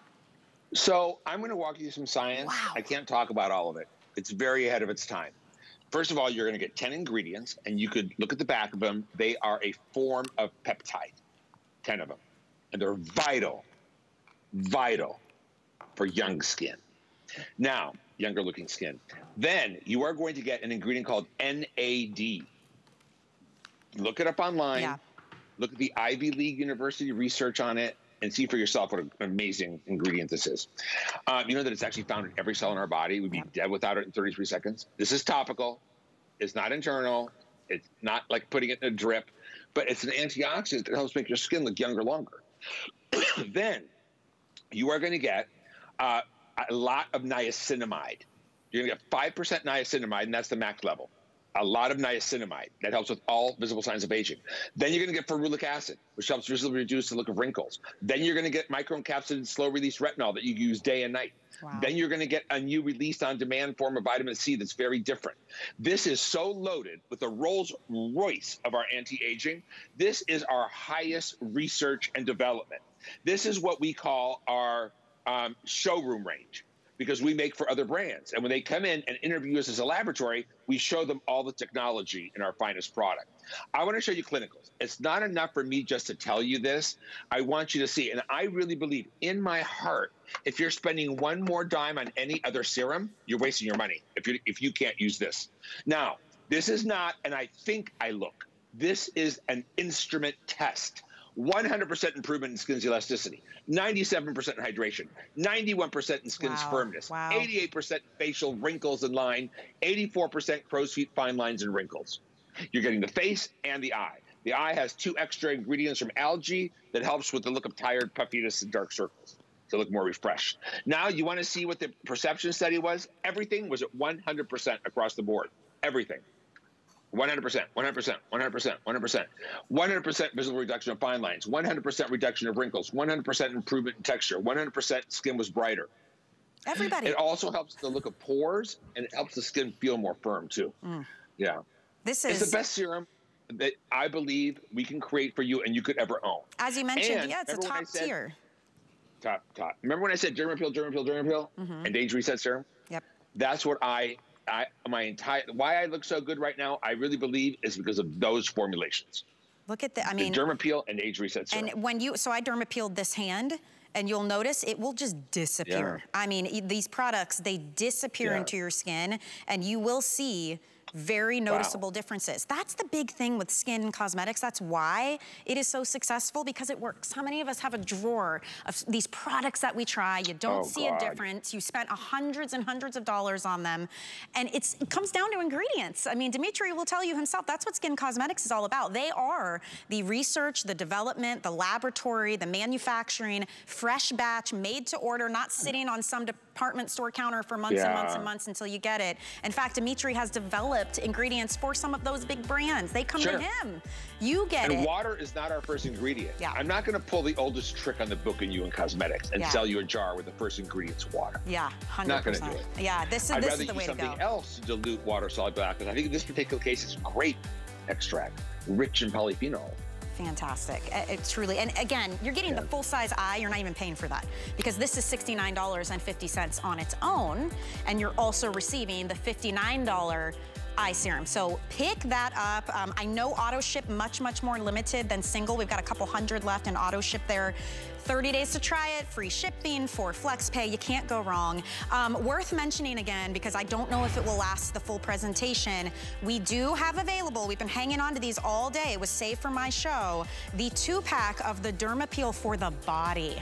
So I'm gonna walk you through some science. Wow. I can't talk about all of it. It's very ahead of its time. First of all, you're going to get 10 ingredients, and you could look at the back of them. They are a form of peptide, 10 of them. And they're vital, vital for young skin. Now, younger looking skin. Then you are going to get an ingredient called NAD. Look it up online. Yeah. Look at the Ivy League University research on it and see for yourself what an amazing ingredient this is. Um, you know that it's actually found in every cell in our body. We'd be dead without it in 33 seconds. This is topical. It's not internal. It's not like putting it in a drip, but it's an antioxidant that helps make your skin look younger longer. then you are going to get uh, a lot of niacinamide. You're going to get 5% niacinamide, and that's the max level a lot of niacinamide that helps with all visible signs of aging. Then you're going to get ferulic acid, which helps visibly reduce the look of wrinkles. Then you're going to get microencapsulated slow release retinol that you use day and night. Wow. Then you're going to get a new released on demand form of vitamin C that's very different. This is so loaded with the Rolls Royce of our anti aging. This is our highest research and development. This is what we call our um, showroom range because we make for other brands. And when they come in and interview us as a laboratory, we show them all the technology in our finest product. I want to show you clinicals. It's not enough for me just to tell you this. I want you to see. And I really believe in my heart, if you're spending one more dime on any other serum, you're wasting your money if you if you can't use this. Now, this is not, and I think I look. This is an instrument test. 100% improvement in skin's elasticity, 97% in hydration, 91% in skin's wow. firmness, wow. 88% facial wrinkles and line, 84% crow's feet fine lines and wrinkles. You're getting the face and the eye. The eye has two extra ingredients from algae that helps with the look of tired puffiness and dark circles. to look more refreshed. Now you want to see what the perception study was? Everything was at 100% across the board. Everything. 100%, 100%, 100%, 100%. 100% visible reduction of fine lines, 100% reduction of wrinkles, 100% improvement in texture, 100% skin was brighter. Everybody. It also helps the look of pores and it helps the skin feel more firm too. Mm. Yeah. This is it's the best serum that I believe we can create for you and you could ever own. As you mentioned, and yeah, it's a top said, tier. Top, top. Remember when I said Dermapeel, Dermapeel, Dermapeel, mm-hmm. and Danger Reset Serum? Yep. That's what I I, my entire why I look so good right now, I really believe is because of those formulations. Look at the, I mean, the Dermapeel and Age Reset Serum. And when you, so I Dermapeeled this hand, and you'll notice it will just disappear. Yeah. I mean, these products, they disappear yeah. into your skin, and you will see very noticeable wow. differences. That's the big thing with Skinn cosmetics. That's why it is so successful because it works. How many of us have a drawer of these products that we try? You don't oh, see God. a difference. You spent hundreds and hundreds of dollars on them. And it comes down to ingredients. I mean, Dimitri will tell you himself, that's what Skinn cosmetics is all about. They are the research, the development, the laboratory, the manufacturing, fresh batch, made to order, not hmm. sitting on some department store counter for months yeah. and months and months until you get it. In fact, Dimitri has developed ingredients for some of those big brands. They come sure. to him. You get and it. And water is not our first ingredient. Yeah. I'm not going to pull the oldest trick on the book in you in cosmetics and yeah. sell you a jar where the first ingredient's water. Yeah, 100%. Not going to do it. Yeah, this is, I'd this rather is the way to go. something else to dilute water soluble alcohol. I think in this particular case, it's grape extract, rich in polyphenol fantastic. It, truly, and again, you're getting yeah. the full size eye. You're not even paying for that because this is $69.50 on its own. And you're also receiving the $59 eye serum. So pick that up. Um, I know auto ship much, much more limited than single. We've got a couple hundred left in auto ship there. 30 days to try it, free shipping for FlexPay. You can't go wrong. Um, worth mentioning again, because I don't know if it will last the full presentation, we do have available, we've been hanging on to these all day. It was saved for my show, the two pack of the Dermapeel for the body.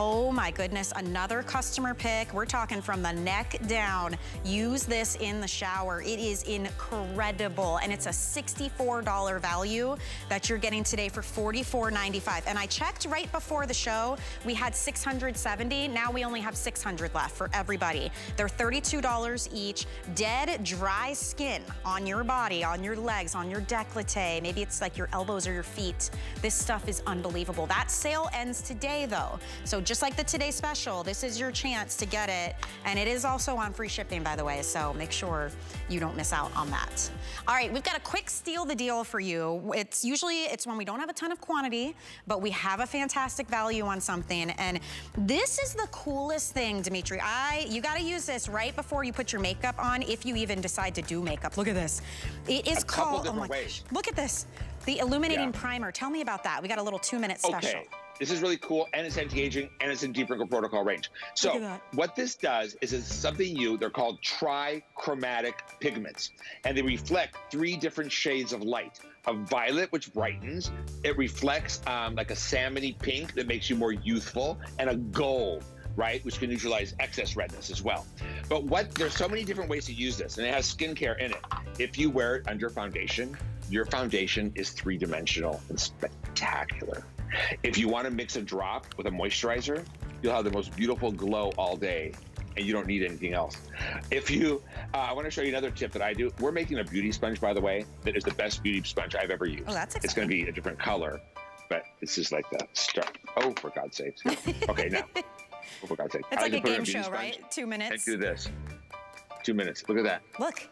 Oh my goodness, another customer pick. We're talking from the neck down. Use this in the shower. It is incredible. And it's a $64 value that you're getting today for $44.95. And I checked right before the show, we had 670. Now we only have 600 left for everybody. They're $32 each. Dead, dry skin on your body, on your legs, on your décolleté. Maybe it's like your elbows or your feet. This stuff is unbelievable. That sale ends today though. So just like the Today Special, this is your chance to get it. And it is also on free shipping, by the way, so make sure you don't miss out on that. All right, we've got a quick steal the deal for you. It's usually, it's when we don't have a ton of quantity, but we have a fantastic value on something. And this is the coolest thing, Dimitri. I, you gotta use this right before you put your makeup on, if you even decide to do makeup. Look at this. It is a called, oh my ways. gosh, look at this. The illuminating yeah. primer. Tell me about that. We got a little two minute special. Okay. This is really cool, and it's anti-aging, and it's in deep wrinkle protocol range. So what this does is it's something new. They're called trichromatic pigments, and they reflect three different shades of light. A violet, which brightens. It reflects um, like a salmony pink that makes you more youthful, and a gold, right, which can neutralize excess redness as well. But what there's so many different ways to use this, and it has skincare in it. If you wear it under foundation, your foundation is three-dimensional and spectacular. If you want to mix a drop with a moisturizer, you'll have the most beautiful glow all day and you don't need anything else. If you, uh, I want to show you another tip that I do. We're making a beauty sponge, by the way, that is the best beauty sponge I've ever used. Oh, that's exciting. It's going to be a different color, but this is like the start. Oh, for God's sakes. Okay, now. Oh, for God's sake. It's I like, like a game show, sponge right? Two minutes. And do this. Two minutes. Look at that. Look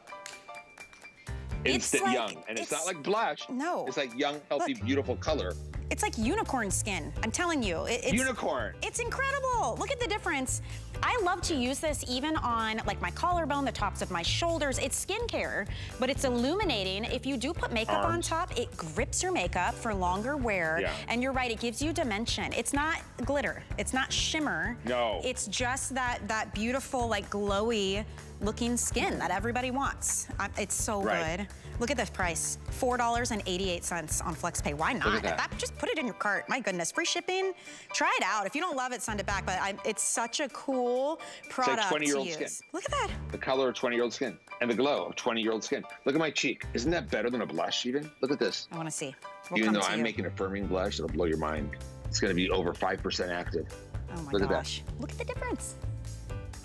instant like, young. And it's, it's, not like blush. No. It's like young, healthy, Look. beautiful color. It's like unicorn skin. I'm telling you. It, it's, unicorn. It's incredible. Look at the difference. I love to use this even on like my collarbone, the tops of my shoulders. It's skincare, but it's illuminating. If you do put makeup Arms. on top, it grips your makeup for longer wear. Yeah. And you're right, it gives you dimension. It's not glitter. It's not shimmer. No. It's just that, that beautiful, like glowy looking skin that everybody wants. It's so right. good. Look at this price, $4.88 on FlexPay. Why not? That. That, just put it in your cart. My goodness, free shipping. Try it out. If you don't love it, send it back. But I, it's such a cool product like 20 year old skin. Look at that. The color of 20 year old skin and the glow of 20 year old skin. Look at my cheek. Isn't that better than a blush even? Look at this. I want to see. We'll even though I'm you. making a firming blush, it'll blow your mind. It's going to be over 5% active. Oh my Look gosh. At Look at the difference.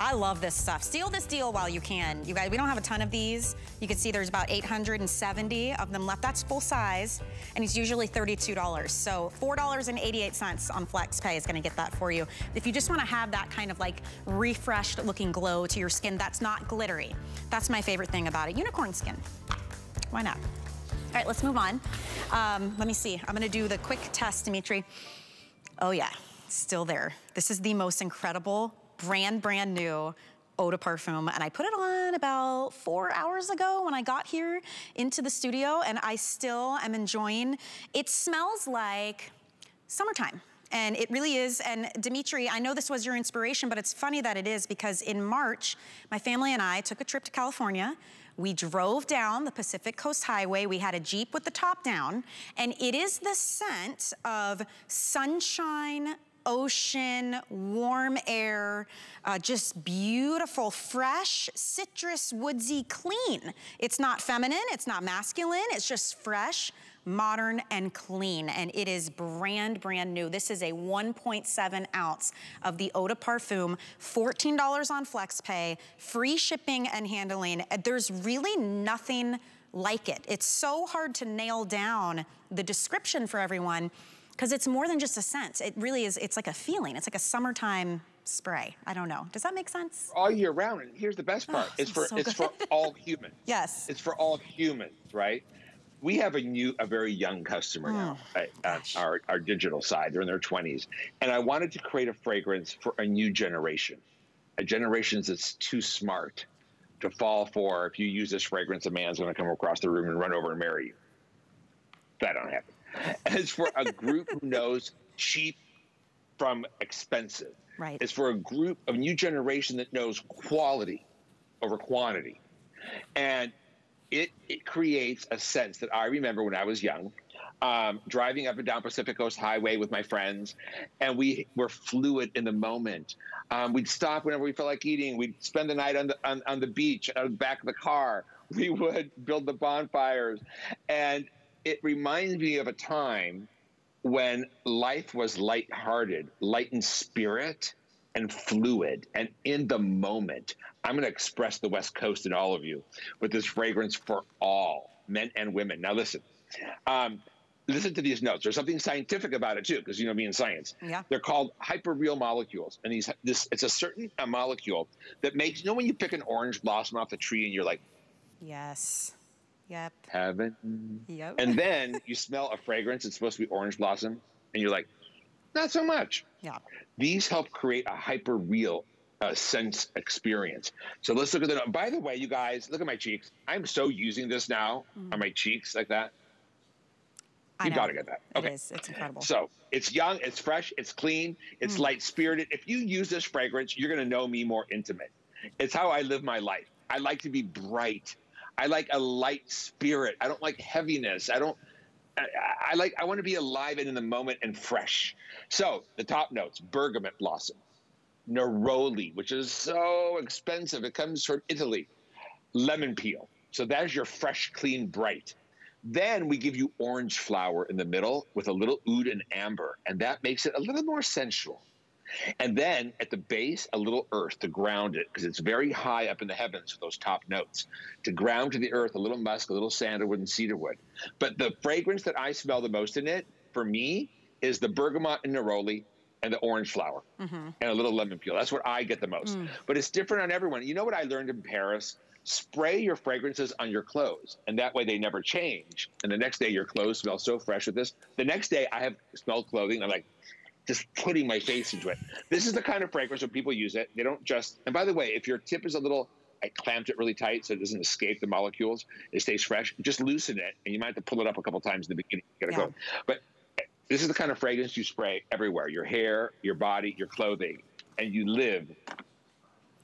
I love this stuff. Steal this deal while you can. You guys, we don't have a ton of these. You can see there's about 870 of them left. That's full size, and it's usually $32. So $4.88 on FlexPay is gonna get that for you. If you just wanna have that kind of like refreshed looking glow to your skin, that's not glittery. That's my favorite thing about it. Unicorn skin, why not? All right, let's move on. Um, let me see, I'm gonna do the quick test, Dimitri. Oh yeah, still there. This is the most incredible brand, brand new eau de parfum and I put it on about four hours ago when I got here into the studio and I still am enjoying, it smells like summertime. And it really is, and Dimitri, I know this was your inspiration, but it's funny that it is because in March, my family and I took a trip to California. We drove down the Pacific Coast Highway. We had a Jeep with the top down, and it is the scent of sunshine, ocean, warm air, uh, just beautiful, fresh, citrus, woodsy, clean. It's not feminine, it's not masculine, it's just fresh, modern, and clean. And it is brand, brand new. This is a 1.7 ounce of the Eau de Parfum, $14 on FlexPay, free shipping and handling. There's really nothing like it. It's so hard to nail down the description for everyone because it's more than just a scent. It really is, it's like a feeling. It's like a summertime spray. I don't know. Does that make sense? All year round. And here's the best part. Oh, it's for so it's for all humans. Yes. It's for all humans, right? We have a new, a very young customer hmm. now oh, at, our, our digital side. They're in their 20s. And I wanted to create a fragrance for a new generation, a generation that's too smart to fall for if you use this fragrance, a man's going to come across the room and run over and marry you. That don't happen. As for a group who knows cheap from expensive. Right. It's for a group, a new generation that knows quality over quantity. And it, it creates a sense that I remember when I was young, um, driving up and down Pacific Coast Highway with my friends, and we were fluid in the moment. Um, we'd stop whenever we felt like eating. We'd spend the night on the on, on the beach, on the back of the car. We would build the bonfires, and it reminds me of a time when life was lighthearted, light in spirit, and fluid, and in the moment. I'm going to express the West Coast in all of you with this fragrance for all men and women. Now, listen. Um, listen to these notes. There's something scientific about it too, because you know me in science. Yeah. They're called hyperreal molecules, and these this it's a certain a molecule that makes you know when you pick an orange blossom off the tree and you're like, yes, Yep. Heaven. Yep. And then you smell a fragrance. It's supposed to be orange blossom, and you're like, not so much. Yeah. These help create a hyper real uh, sense experience. So let's look at the. By the way, you guys, look at my cheeks. I'm so using this now mm. on my cheeks like that. I you got to get that. Okay. It is. It's incredible. So it's young, it's fresh, it's clean, it's mm. light spirited. If you use this fragrance, you're going to know me more intimate. It's how I live my life. I like to be bright. I like a light spirit. I don't like heaviness. I don't. I, I like. I want to be alive and in the moment and fresh. So the top notes: bergamot blossom, neroli, which is so expensive. It comes from Italy. Lemon peel. So that's your fresh, clean, bright. Then we give you orange flower in the middle with a little oud and amber, and that makes it a little more sensual. And then at the base, a little earth to ground it because it's very high up in the heavens with those top notes. To ground to the earth, a little musk, a little sandalwood, and cedarwood. But the fragrance that I smell the most in it, for me, is the bergamot and neroli and the orange flower mm-hmm. and a little lemon peel. That's what I get the most. Mm. But it's different on everyone. You know what I learned in Paris? Spray your fragrances on your clothes, and that way they never change. And the next day, your clothes smell so fresh with this. The next day, I have smelled clothing. I'm like, just putting my face into it. This is the kind of fragrance where people use it. They don't just. And by the way, if your tip is a little, I clamped it really tight so it doesn't escape the molecules. It stays fresh. Just loosen it, and you might have to pull it up a couple times in the beginning. You gotta yeah. go. But this is the kind of fragrance you spray everywhere: your hair, your body, your clothing, and you live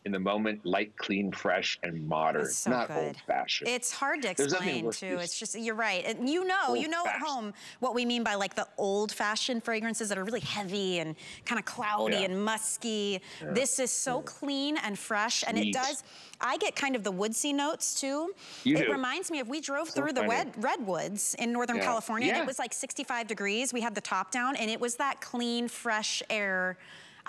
in the moment, light, clean, fresh, and modern, so not old fashioned. It's hard to explain too. It's just you're right. And you know, you know at home what we mean by like the old fashioned fragrances that are really heavy and kind of cloudy yeah. and musky. Yeah. This is so yeah. clean and fresh, Sweet. and it does. I get kind of the woodsy notes too. You it do. reminds me of we drove so through funny. the red, redwoods in Northern California, and it was like 65 degrees. We had the top down, and it was that clean, fresh air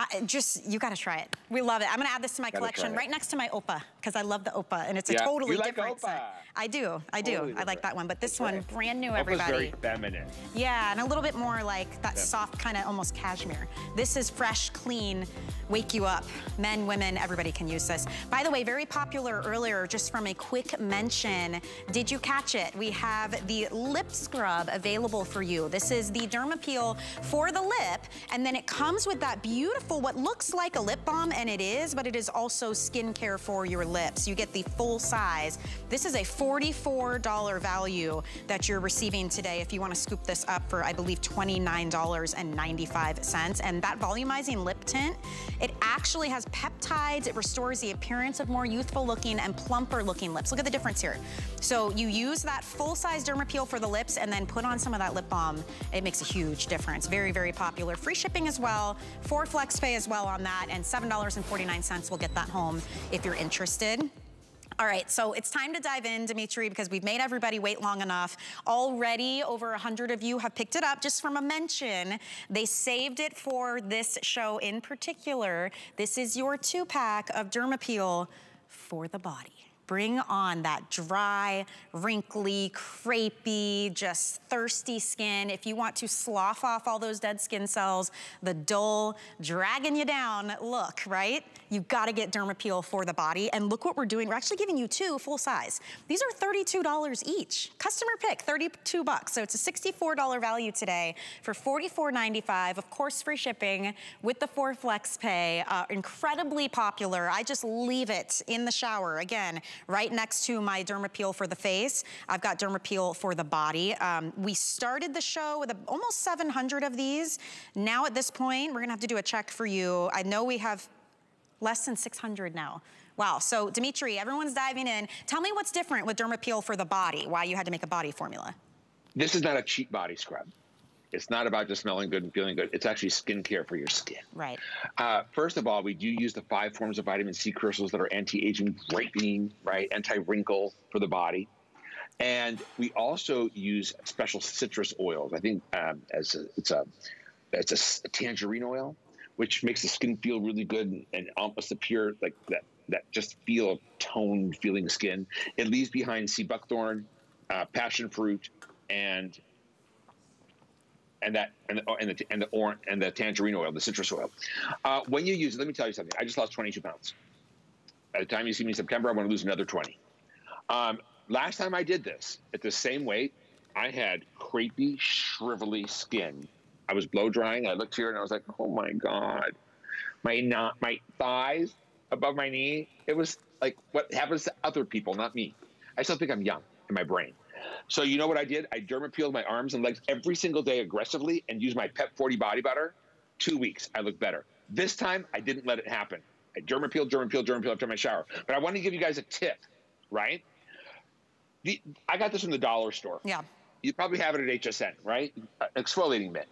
I, just, you gotta try it. We love it. I'm gonna add this to my Gotta collection right next to my Opa, because I love the Opa, and it's a Yeah, totally you like different. Opa. I do, I do. Totally I like that one, but this That's one, right. brand new, Opa's everybody. very feminine. Yeah, and a little bit more like that Yeah. soft kind of almost cashmere. This is fresh, clean, wake you up. Men, women, everybody can use this. By the way, very popular earlier, just from a quick mention. Did you catch it? We have the lip scrub available for you. This is the Dermapeel for the lip, and then it comes with that beautiful, what looks like a lip balm, and it is, but it is also skincare for your lips. You get the full size. This is a $44 value that you're receiving today if you want to scoop this up for, I believe, $29.95. And that volumizing lip tint, it actually has peptides. It restores the appearance of more youthful looking and plumper looking lips. Look at the difference here. So you use that full-size Dermapeel for the lips and then put on some of that lip balm. It makes a huge difference. Very, very popular. Free shipping as well. FlexPay as well on that. And $7.49 will get that home if you're interested. All right, so it's time to dive in, Dimitri, because we've made everybody wait long enough. Already, over 100 of you have picked it up just from a mention. They saved it for this show in particular. This is your two-pack of Dermapeel for the body. Bring on that dry, wrinkly, crepey, just thirsty skin. If you want to slough off all those dead skin cells, the dull, dragging you down look, right? You gotta get Dermapeel for the body. And look what we're doing. We're actually giving you two full size. These are $32 each. Customer pick, 32 bucks. So it's a $64 value today for $44.95. Of course, free shipping with the four flex pay. Uh, incredibly popular. I just leave it in the shower. Again, right next to my Dermapeel for the face. I've got Dermapeel for the body. Um, we started the show with a, almost 700 of these. Now at this point, we're gonna have to do a check for you. I know we have less than 600 now. Wow, so Dimitri, everyone's diving in. Tell me what's different with Dermapeel for the body, why you had to make a body formula. This is not a cheap body scrub. It's not about just smelling good and feeling good. It's actually skincare for your skin. Right. Uh, first of all, we do use the five forms of vitamin C crystals that are anti-aging, brightening, right, anti-wrinkle for the body. And we also use special citrus oils. I think um, as a, it's a it's a tangerine oil, which makes the skin feel really good and, and almost appear like that that just feel of toned feeling skin. It leaves behind sea buckthorn, uh, passion fruit, and and that and the, and the and the orange and the tangerine oil, the citrus oil. Uh, when you use it, let me tell you something. I just lost 22 pounds. By the time you see me in September, I want to lose another 20. Um, last time I did this at the same weight, I had crepey, shrivelly skin. I was blow drying. I looked here and I was like, oh my god, my not my thighs above my knee. It was like what happens to other people, not me. I still think I'm young in my brain. So you know what I did? I derma peeled my arms and legs every single day aggressively and used my Pep 40 body butter. Two weeks, I looked better. This time, I didn't let it happen. I derma peeled, derma peeled, dermapeeled, dermapeeled after my shower. But I want to give you guys a tip, right? The, I got this from the dollar store. Yeah. You probably have it at HSN, right? Exfoliating mitt.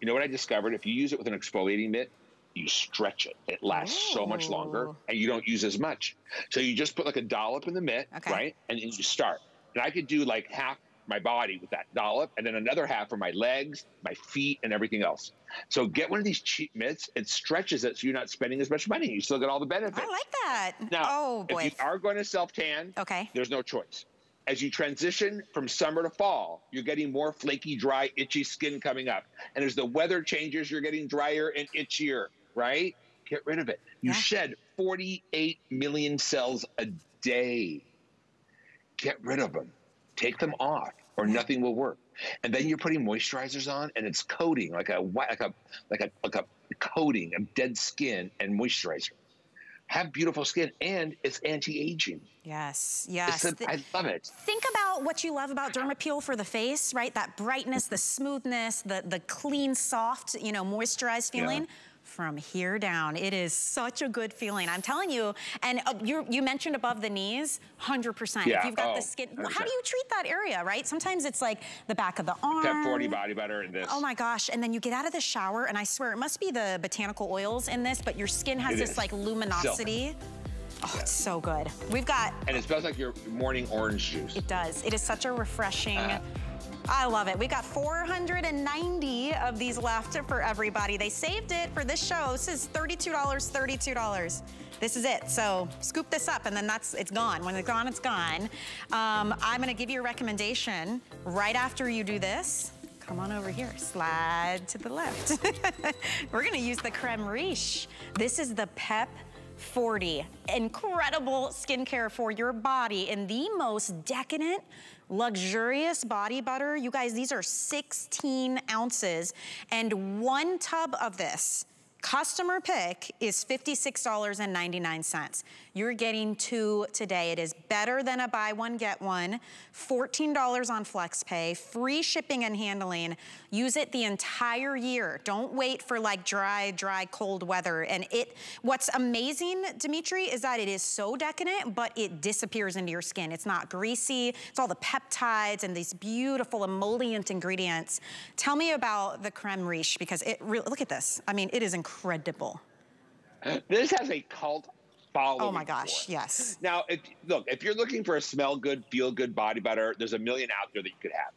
You know what I discovered? If you use it with an exfoliating mitt, you stretch it. It lasts so much longer and you don't use as much. So you just put like a dollop in the mitt, Okay. right? And then you start. And I could do like half my body with that dollop and then another half for my legs, my feet, and everything else. So get one of these cheap mitts. It stretches it so you're not spending as much money. You still get all the benefits. I like that. Now, oh boy. if you are going to self tan, Okay. there's no choice. As you transition from summer to fall, you're getting more flaky, dry, itchy skin coming up. And as the weather changes, you're getting drier and itchier, right? Get rid of it. You Yeah. shed 48 million cells a day. Get rid of them. Take them off, or nothing will work. And then you're putting moisturizers on, and it's coating like a like a like a like a coating of dead skin and moisturizer. Have beautiful skin, and it's anti-aging. yes, yes. a- I love it. Think about what you love about Dermapeel for the face, right? That brightness, the smoothness, the, the clean, soft, you know, moisturized Yeah. From here down, it is such a good feeling. I'm telling you, and uh, you you mentioned above the knees, 100%. Yeah, If you've got oh, the skin, how 100%. do you treat that area, right? Sometimes it's like the back of the arm. Pep 40 body butter and this. Oh my gosh, and then you get out of the shower, and I swear, it must be the botanical oils in this, but your skin has It this is. like luminosity. Oh, it's so good. We've got And it smells like your morning orange juice. it does. It is such a refreshing, Uh, I love it. We got 490 of these left for everybody. They saved it for this show. This is $32, $32. This is it. So scoop this up and then that's, it's gone. When it's gone, it's gone. Um, I'm gonna give you a recommendation right after you do this. Come on over here, slide to the left. We're gonna use the creme riche. This is the Pep 40. Incredible skincare for your body in the most decadent, luxurious body butter. You guys, these are 16 ounces and one tub of this Customer pick is $56.99. You're getting two today. It is better than a buy one, get one. $14 on FlexPay, free shipping and handling. Use it the entire year. Don't wait for like dry, dry, cold weather. And it, what's amazing, Dimitri, is that it is so decadent, but it disappears into your skin. It's not greasy. It's all the peptides and these beautiful emollient ingredients. Tell me about the creme riche because it really, look at this. I mean, it is incredible. This has a cult following. Oh my gosh, yes. Now, if, look, if you're looking for a smell good, feel good body butter, there's a million out there that you could have.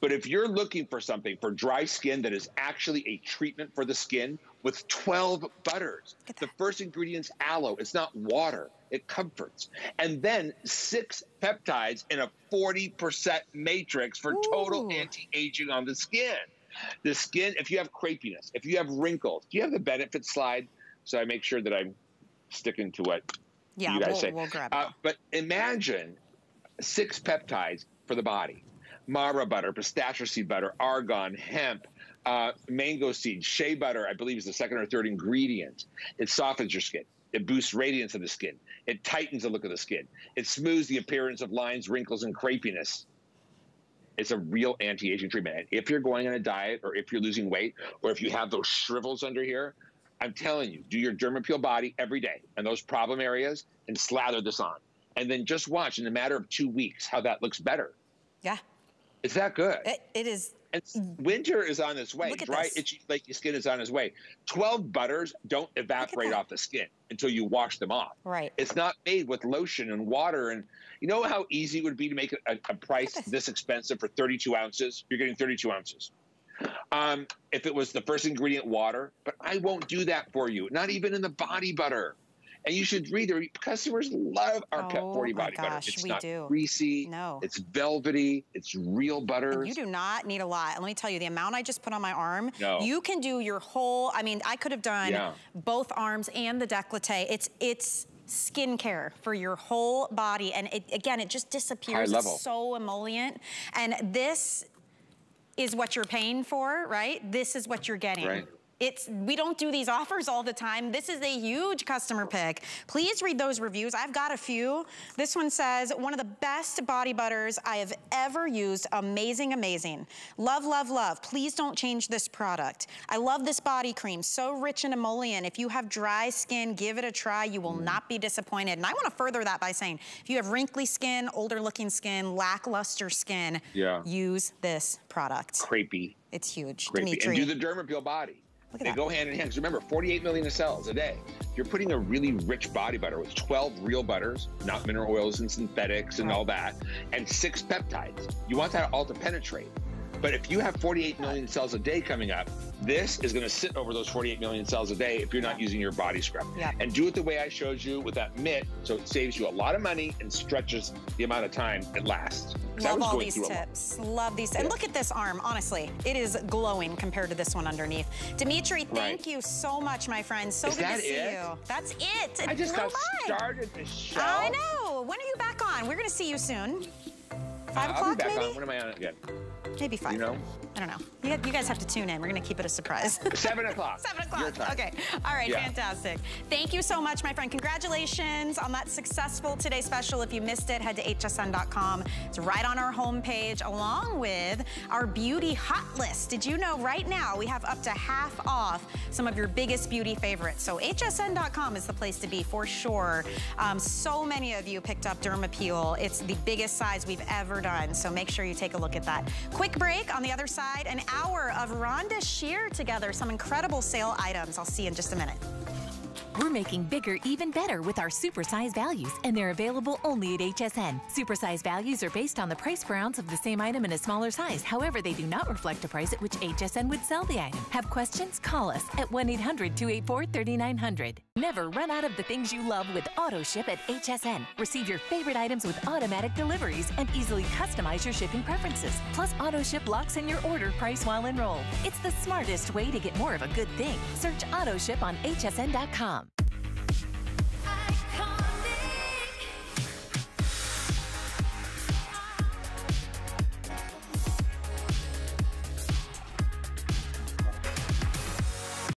But if you're looking for something for dry skin that is actually a treatment for the skin with 12 butters, the first ingredient's aloe. It's not water. It comforts. And then six peptides in a 40% matrix for Ooh. total anti-aging on the skin. The skin, if you have crepiness, if you have wrinkles, do you have the benefit slide? So I make sure that I'm sticking to what yeah, you guys we'll, say. We'll grab uh, but imagine six peptides for the body. Mara butter, pistachio seed butter, argan, hemp, uh, mango seed, shea butter, I believe is the second or third ingredient. It softens your skin. It boosts radiance of the skin. It tightens the look of the skin. It smooths the appearance of lines, wrinkles, and crepiness. It's a real anti-aging treatment. And if you're going on a diet or if you're losing weight or if you have those shrivels under here, I'm telling you, do your Dermapeel body every day and those problem areas and slather this on. And then just watch in a matter of two weeks how that looks better. Yeah. It's that good. it, it is. And winter is on its way. Dry, this. itchy, flaky skin is on its way. 12 butters don't evaporate off the skin until you wash them off. Right. It's not made with lotion and water. And you know how easy it would be to make a, a price this expensive for 32 ounces? You're getting 32 ounces. Um, if it was the first ingredient water, but I won't do that for you. Not even in the body butter. And you should read their customers love our oh, Pep 40 body gosh, butter. It's we not do. greasy. No. It's velvety. It's real butter. You do not need a lot. Let me tell you, the amount I just put on my arm, no. you can do your whole, I mean, I could have done yeah. both arms and the décolleté. It's, it's, skincare for your whole body. And it, again, it just disappears. It's so emollient. And this is what you're paying for, right? This is what you're getting. Right. It's, we don't do these offers all the time. This is a huge customer pick. Please read those reviews. I've got a few. This one says, one of the best body butters I have ever used. Amazing, amazing. Love, love, love. Please don't change this product. I love this body cream. So rich in emollient. If you have dry skin, give it a try. You will not be disappointed. And I want to further that by saying, if you have wrinkly skin, older looking skin, lackluster skin, yeah. use this product. Crepey. It's huge. Crepey. Dimitri. And do the Dermapeel body. Look at they that. go hand in hand. Because remember, 48 million cells a day. You're putting a really rich body butter with 12 real butters, not mineral oils and synthetics and all that, and six peptides. You want that all to penetrate. But if you have 48 million cells a day coming up, this is going to sit over those 48 million cells a day if you're not using your body scrub. Yeah. And do it the way I showed you with that mitt, so it saves you a lot of money and stretches the amount of time it lasts. Love all these tips. Love these. And look at this arm, honestly. It is glowing compared to this one underneath. Dimitri, thank right. you so much, my friend. So is good to see it? you. That's it. it I just got by. started the show. I know. When are you back on? We're going to see you soon. Five uh, o'clock, maybe? on. When am I on again? Maybe five. You know? I don't know. You, you guys have to tune in. We're going to keep it a surprise. Seven o'clock. Seven o'clock. Okay. All right. Yeah. Fantastic. Thank you so much, my friend. Congratulations on that successful Today Special. If you missed it, head to hsn.com. It's right on our homepage, along with our beauty hot list. Did you know right now we have up to half off some of your biggest beauty favorites? So hsn.com is the place to be for sure. Um, so many of you picked up Dermapeel. It's the biggest size we've ever done. So make sure you take a look at that. Quick break on the other side an hour of Rhonda Shear together, some incredible sale items. I'll see you in just a minute. We're making bigger even better with our supersize values, and they're available only at HSN. Supersize values are based on the price per ounce of the same item in a smaller size. However, they do not reflect the price at which HSN would sell the item. Have questions? Call us at 1 800 284 3900. Never run out of the things you love with Auto Ship at HSN. Receive your favorite items with automatic deliveries and easily customize your shipping preferences. Plus, Auto Ship locks in your order price while enrolled. It's the smartest way to get more of a good thing. Search Auto Ship on hsn.com.